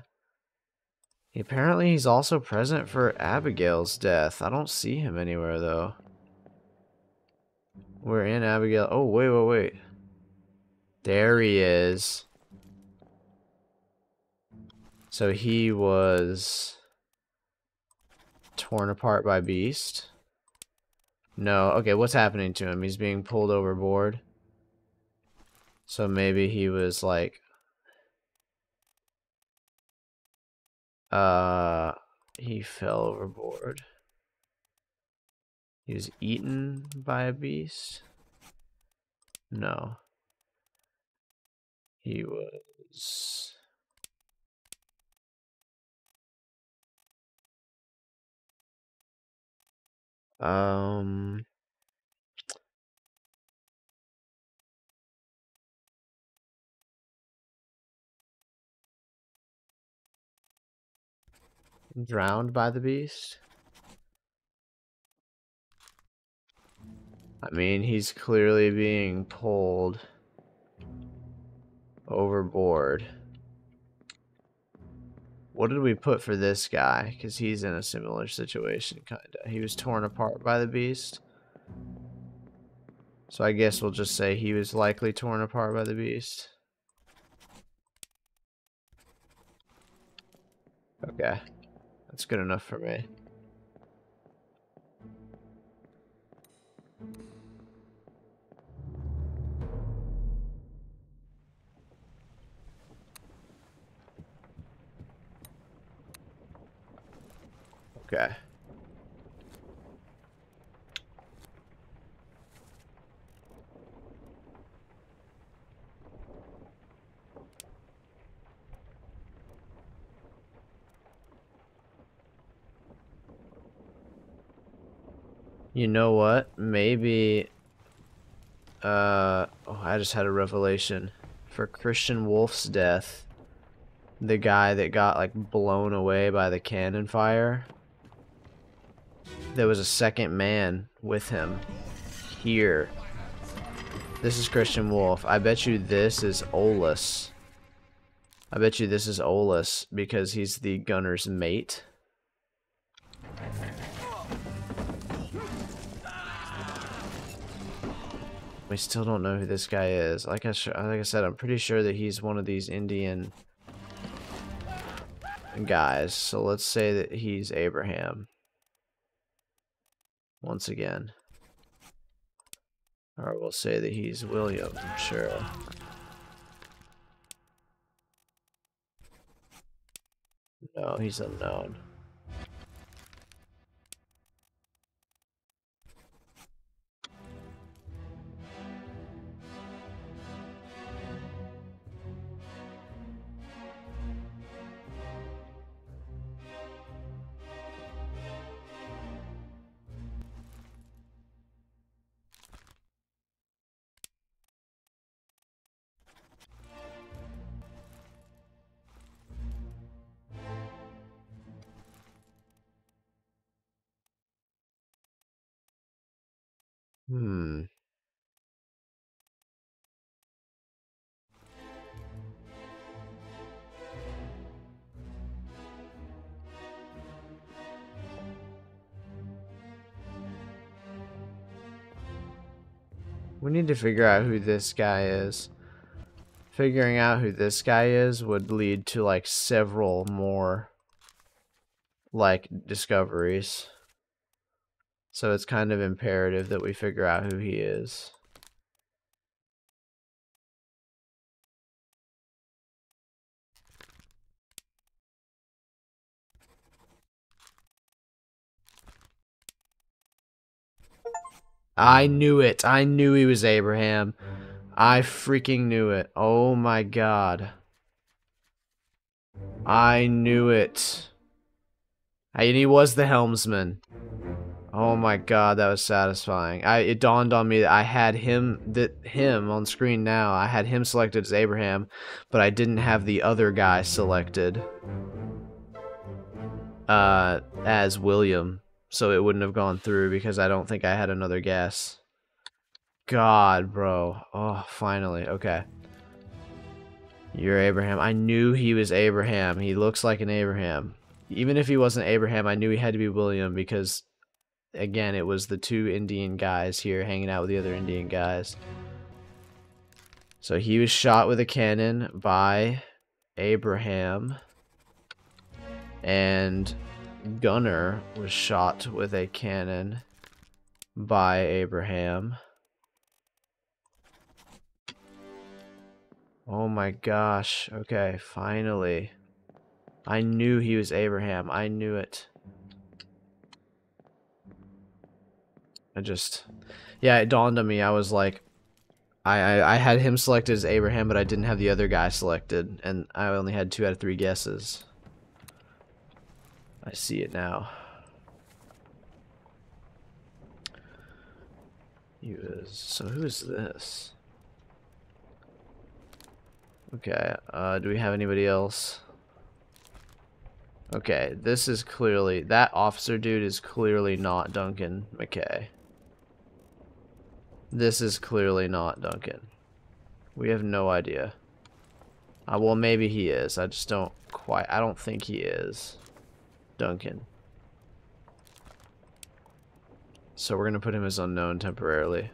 Apparently, he's also present for Abigail's death. I don't see him anywhere, though. We're in Abigail. Oh, wait, wait, wait. There he is. So he was torn apart by Beast. No, okay, what's happening to him? He's being pulled overboard. So maybe he was like uh he fell overboard. He was eaten by a beast? No. He was Um drowned by the beast? I mean, he's clearly being pulled overboard. What did we put for this guy? Because he's in a similar situation, kind of. He was torn apart by the beast. So I guess we'll just say he was likely torn apart by the beast. Okay. That's good enough for me. Okay. You know what? Maybe uh oh, I just had a revelation for Christian Wolf's death. The guy that got like blown away by the cannon fire there was a second man with him here. This is Christian Wolf. I bet you this is Olus. I bet you this is Olus because he's the gunner's mate. We still don't know who this guy is. Like I, like I said, I'm pretty sure that he's one of these Indian guys. So let's say that he's Abraham once again. Or we'll say that he's William, sure. No, he's unknown. Need to figure out who this guy is. Figuring out who this guy is would lead to like several more like discoveries. So it's kind of imperative that we figure out who he is. I knew it. I knew he was Abraham. I freaking knew it. Oh my god. I knew it. And he was the helmsman. Oh my god, that was satisfying. I it dawned on me that I had him that him on screen now. I had him selected as Abraham, but I didn't have the other guy selected uh as William so it wouldn't have gone through because I don't think I had another guess. God, bro. Oh, finally. Okay. You're Abraham. I knew he was Abraham. He looks like an Abraham. Even if he wasn't Abraham, I knew he had to be William because, again, it was the two Indian guys here hanging out with the other Indian guys. So he was shot with a cannon by Abraham. And Gunner was shot with a cannon by Abraham. Oh my gosh. Okay, finally. I knew he was Abraham. I knew it. I just... Yeah, it dawned on me. I was like... I, I, I had him selected as Abraham, but I didn't have the other guy selected. And I only had two out of three guesses. I see it now. So who is this? Okay, uh, do we have anybody else? Okay, this is clearly, that officer dude is clearly not Duncan McKay. This is clearly not Duncan. We have no idea. Uh, well, maybe he is. I just don't quite, I don't think he is. Duncan. So we're going to put him as unknown temporarily.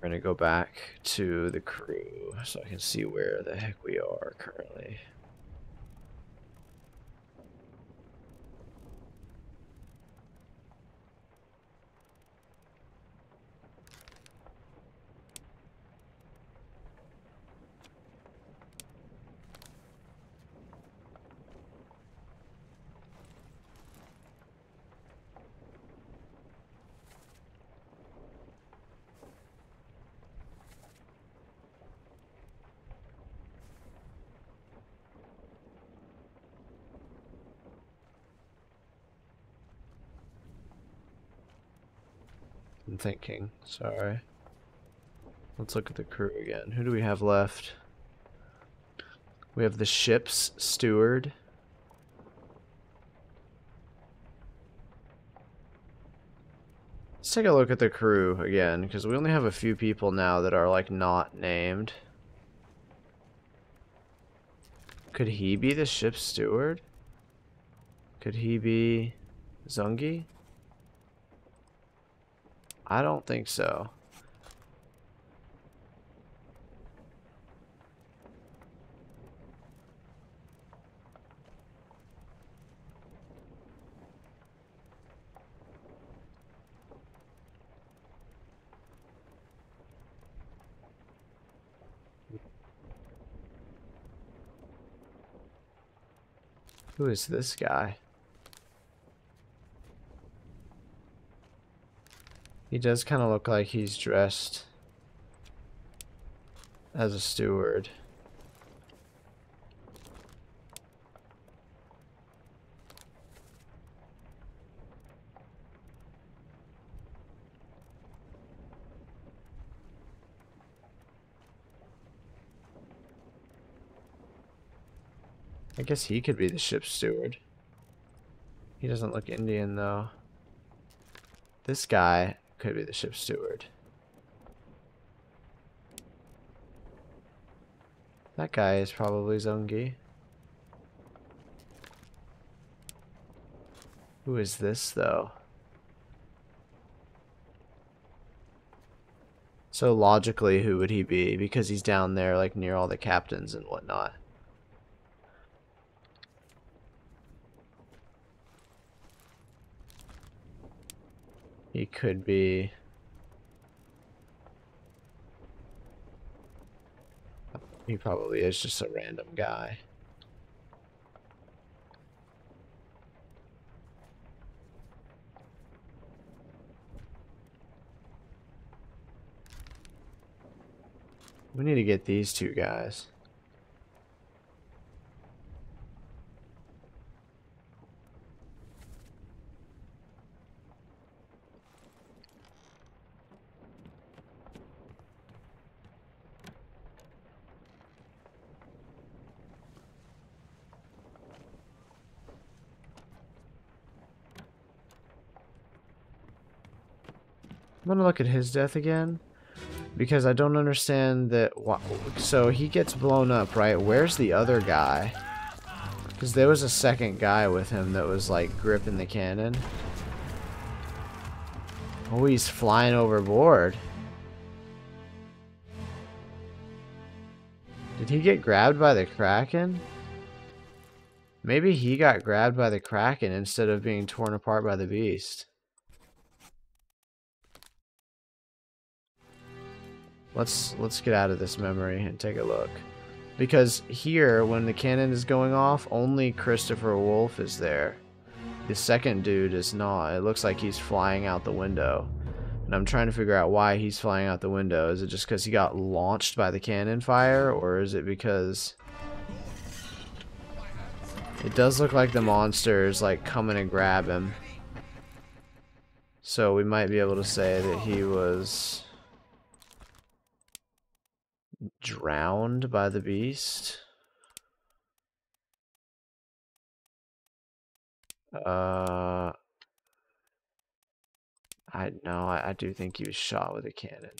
We're going to go back to the crew so I can see where the heck we are currently. Thinking. Sorry. Let's look at the crew again. Who do we have left? We have the ship's steward. Let's take a look at the crew again, because we only have a few people now that are, like, not named. Could he be the ship's steward? Could he be Zungi? I don't think so. Who is this guy? He does kind of look like he's dressed as a steward. I guess he could be the ship's steward. He doesn't look Indian though. This guy could be the ship steward. That guy is probably Zungi. Who is this though? So logically, who would he be? Because he's down there, like, near all the captains and whatnot. He could be... He probably is just a random guy. We need to get these two guys. I'm gonna look at his death again because I don't understand that. So he gets blown up, right? Where's the other guy? Because there was a second guy with him that was like gripping the cannon. Oh, he's flying overboard. Did he get grabbed by the Kraken? Maybe he got grabbed by the Kraken instead of being torn apart by the beast. Let's let's get out of this memory and take a look. Because here, when the cannon is going off, only Christopher Wolf is there. The second dude is not. It looks like he's flying out the window. And I'm trying to figure out why he's flying out the window. Is it just because he got launched by the cannon fire? Or is it because... It does look like the monster is like coming and grab him. So we might be able to say that he was drowned by the beast. Uh, I know. I, I do think he was shot with a cannon.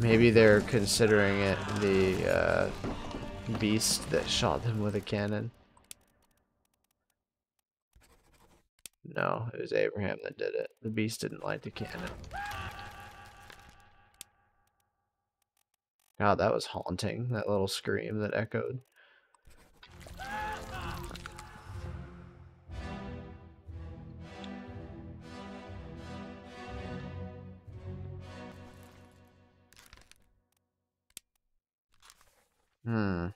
Maybe they're considering it the uh, beast that shot them with a cannon. No, it was Abraham that did it. The beast didn't light the cannon. God, that was haunting, that little scream that echoed. Hmm.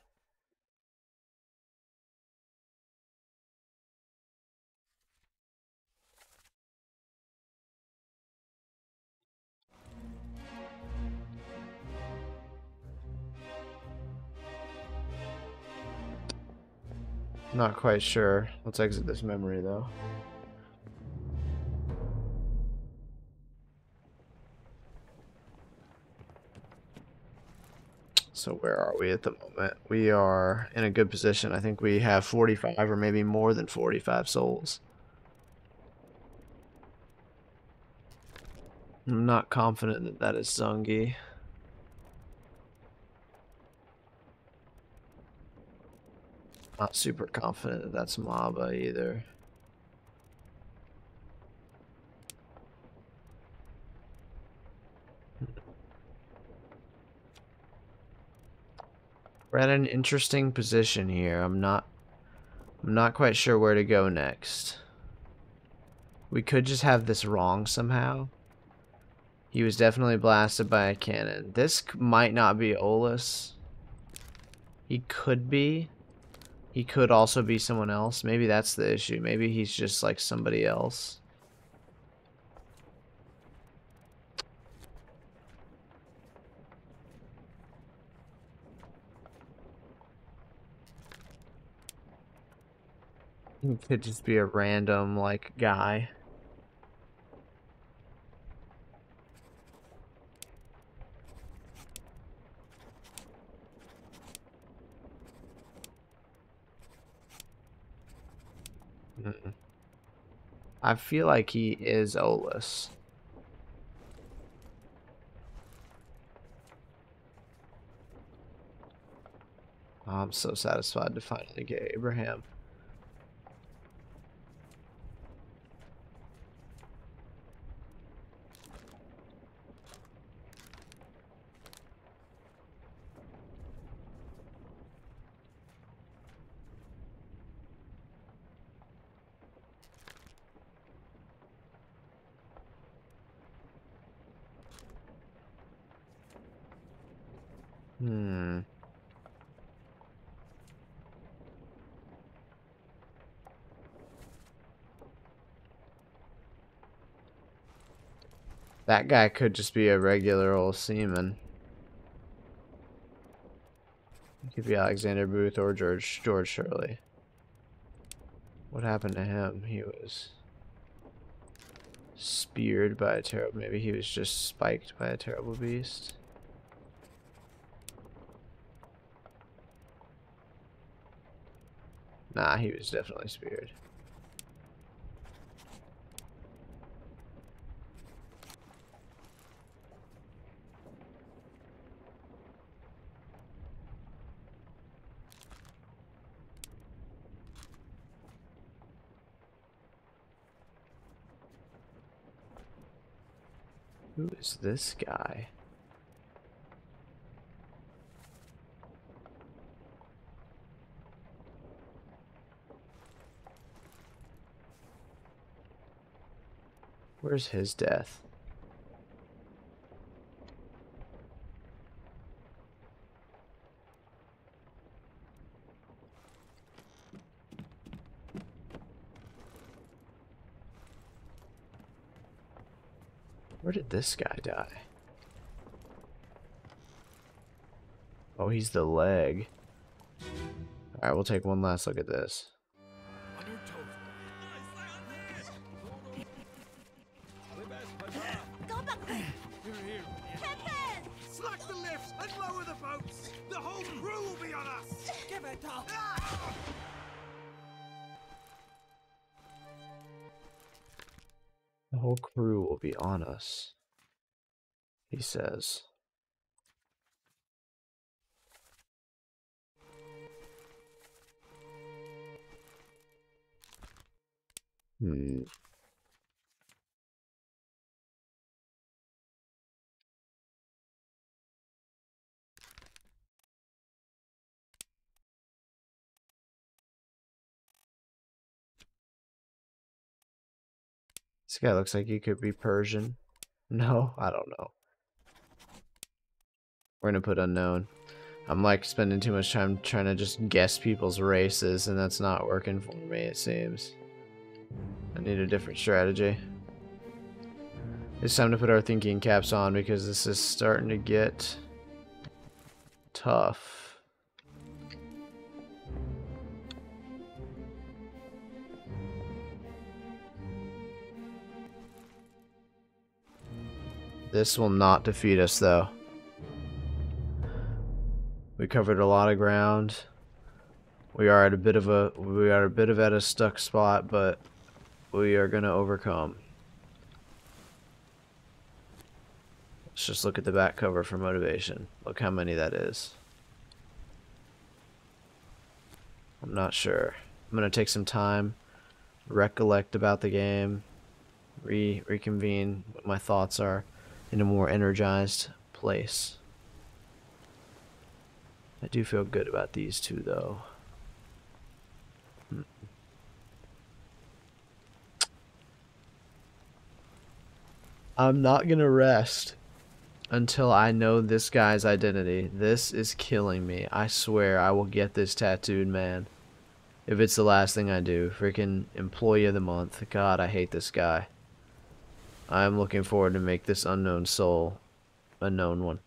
Not quite sure. Let's exit this memory though. So where are we at the moment? We are in a good position. I think we have 45 or maybe more than 45 souls. I'm not confident that that is Zungi. Not super confident that that's Maba either. We're at an interesting position here. I'm not I'm not quite sure where to go next. We could just have this wrong somehow. He was definitely blasted by a cannon. This might not be Olus. He could be. He could also be someone else. Maybe that's the issue. Maybe he's just like somebody else. He could just be a random, like, guy. I feel like he is Olus. I'm so satisfied to finally get Abraham. Hmm. That guy could just be a regular old seaman. Could be Alexander Booth or George George Shirley. What happened to him? He was speared by a terrible maybe he was just spiked by a terrible beast. Nah, he was definitely speared. Who is this guy? Where's his death? Where did this guy die? Oh, he's the leg. Alright, we'll take one last look at this. Crew will be on us. He says. Hmm. This guy looks like he could be Persian. No, I don't know. We're gonna put unknown. I'm like spending too much time trying to just guess people's races, and that's not working for me, it seems. I need a different strategy. It's time to put our thinking caps on because this is starting to get tough. This will not defeat us though. We covered a lot of ground. We are at a bit of a we are a bit of at a stuck spot, but we are gonna overcome. Let's just look at the back cover for motivation. Look how many that is. I'm not sure. I'm gonna take some time, recollect about the game, re reconvene what my thoughts are in a more energized place. I do feel good about these two though. Hmm. I'm not gonna rest until I know this guy's identity. This is killing me. I swear I will get this tattooed, man. If it's the last thing I do. Freaking employee of the month. God, I hate this guy. I'm looking forward to make this unknown soul a known one.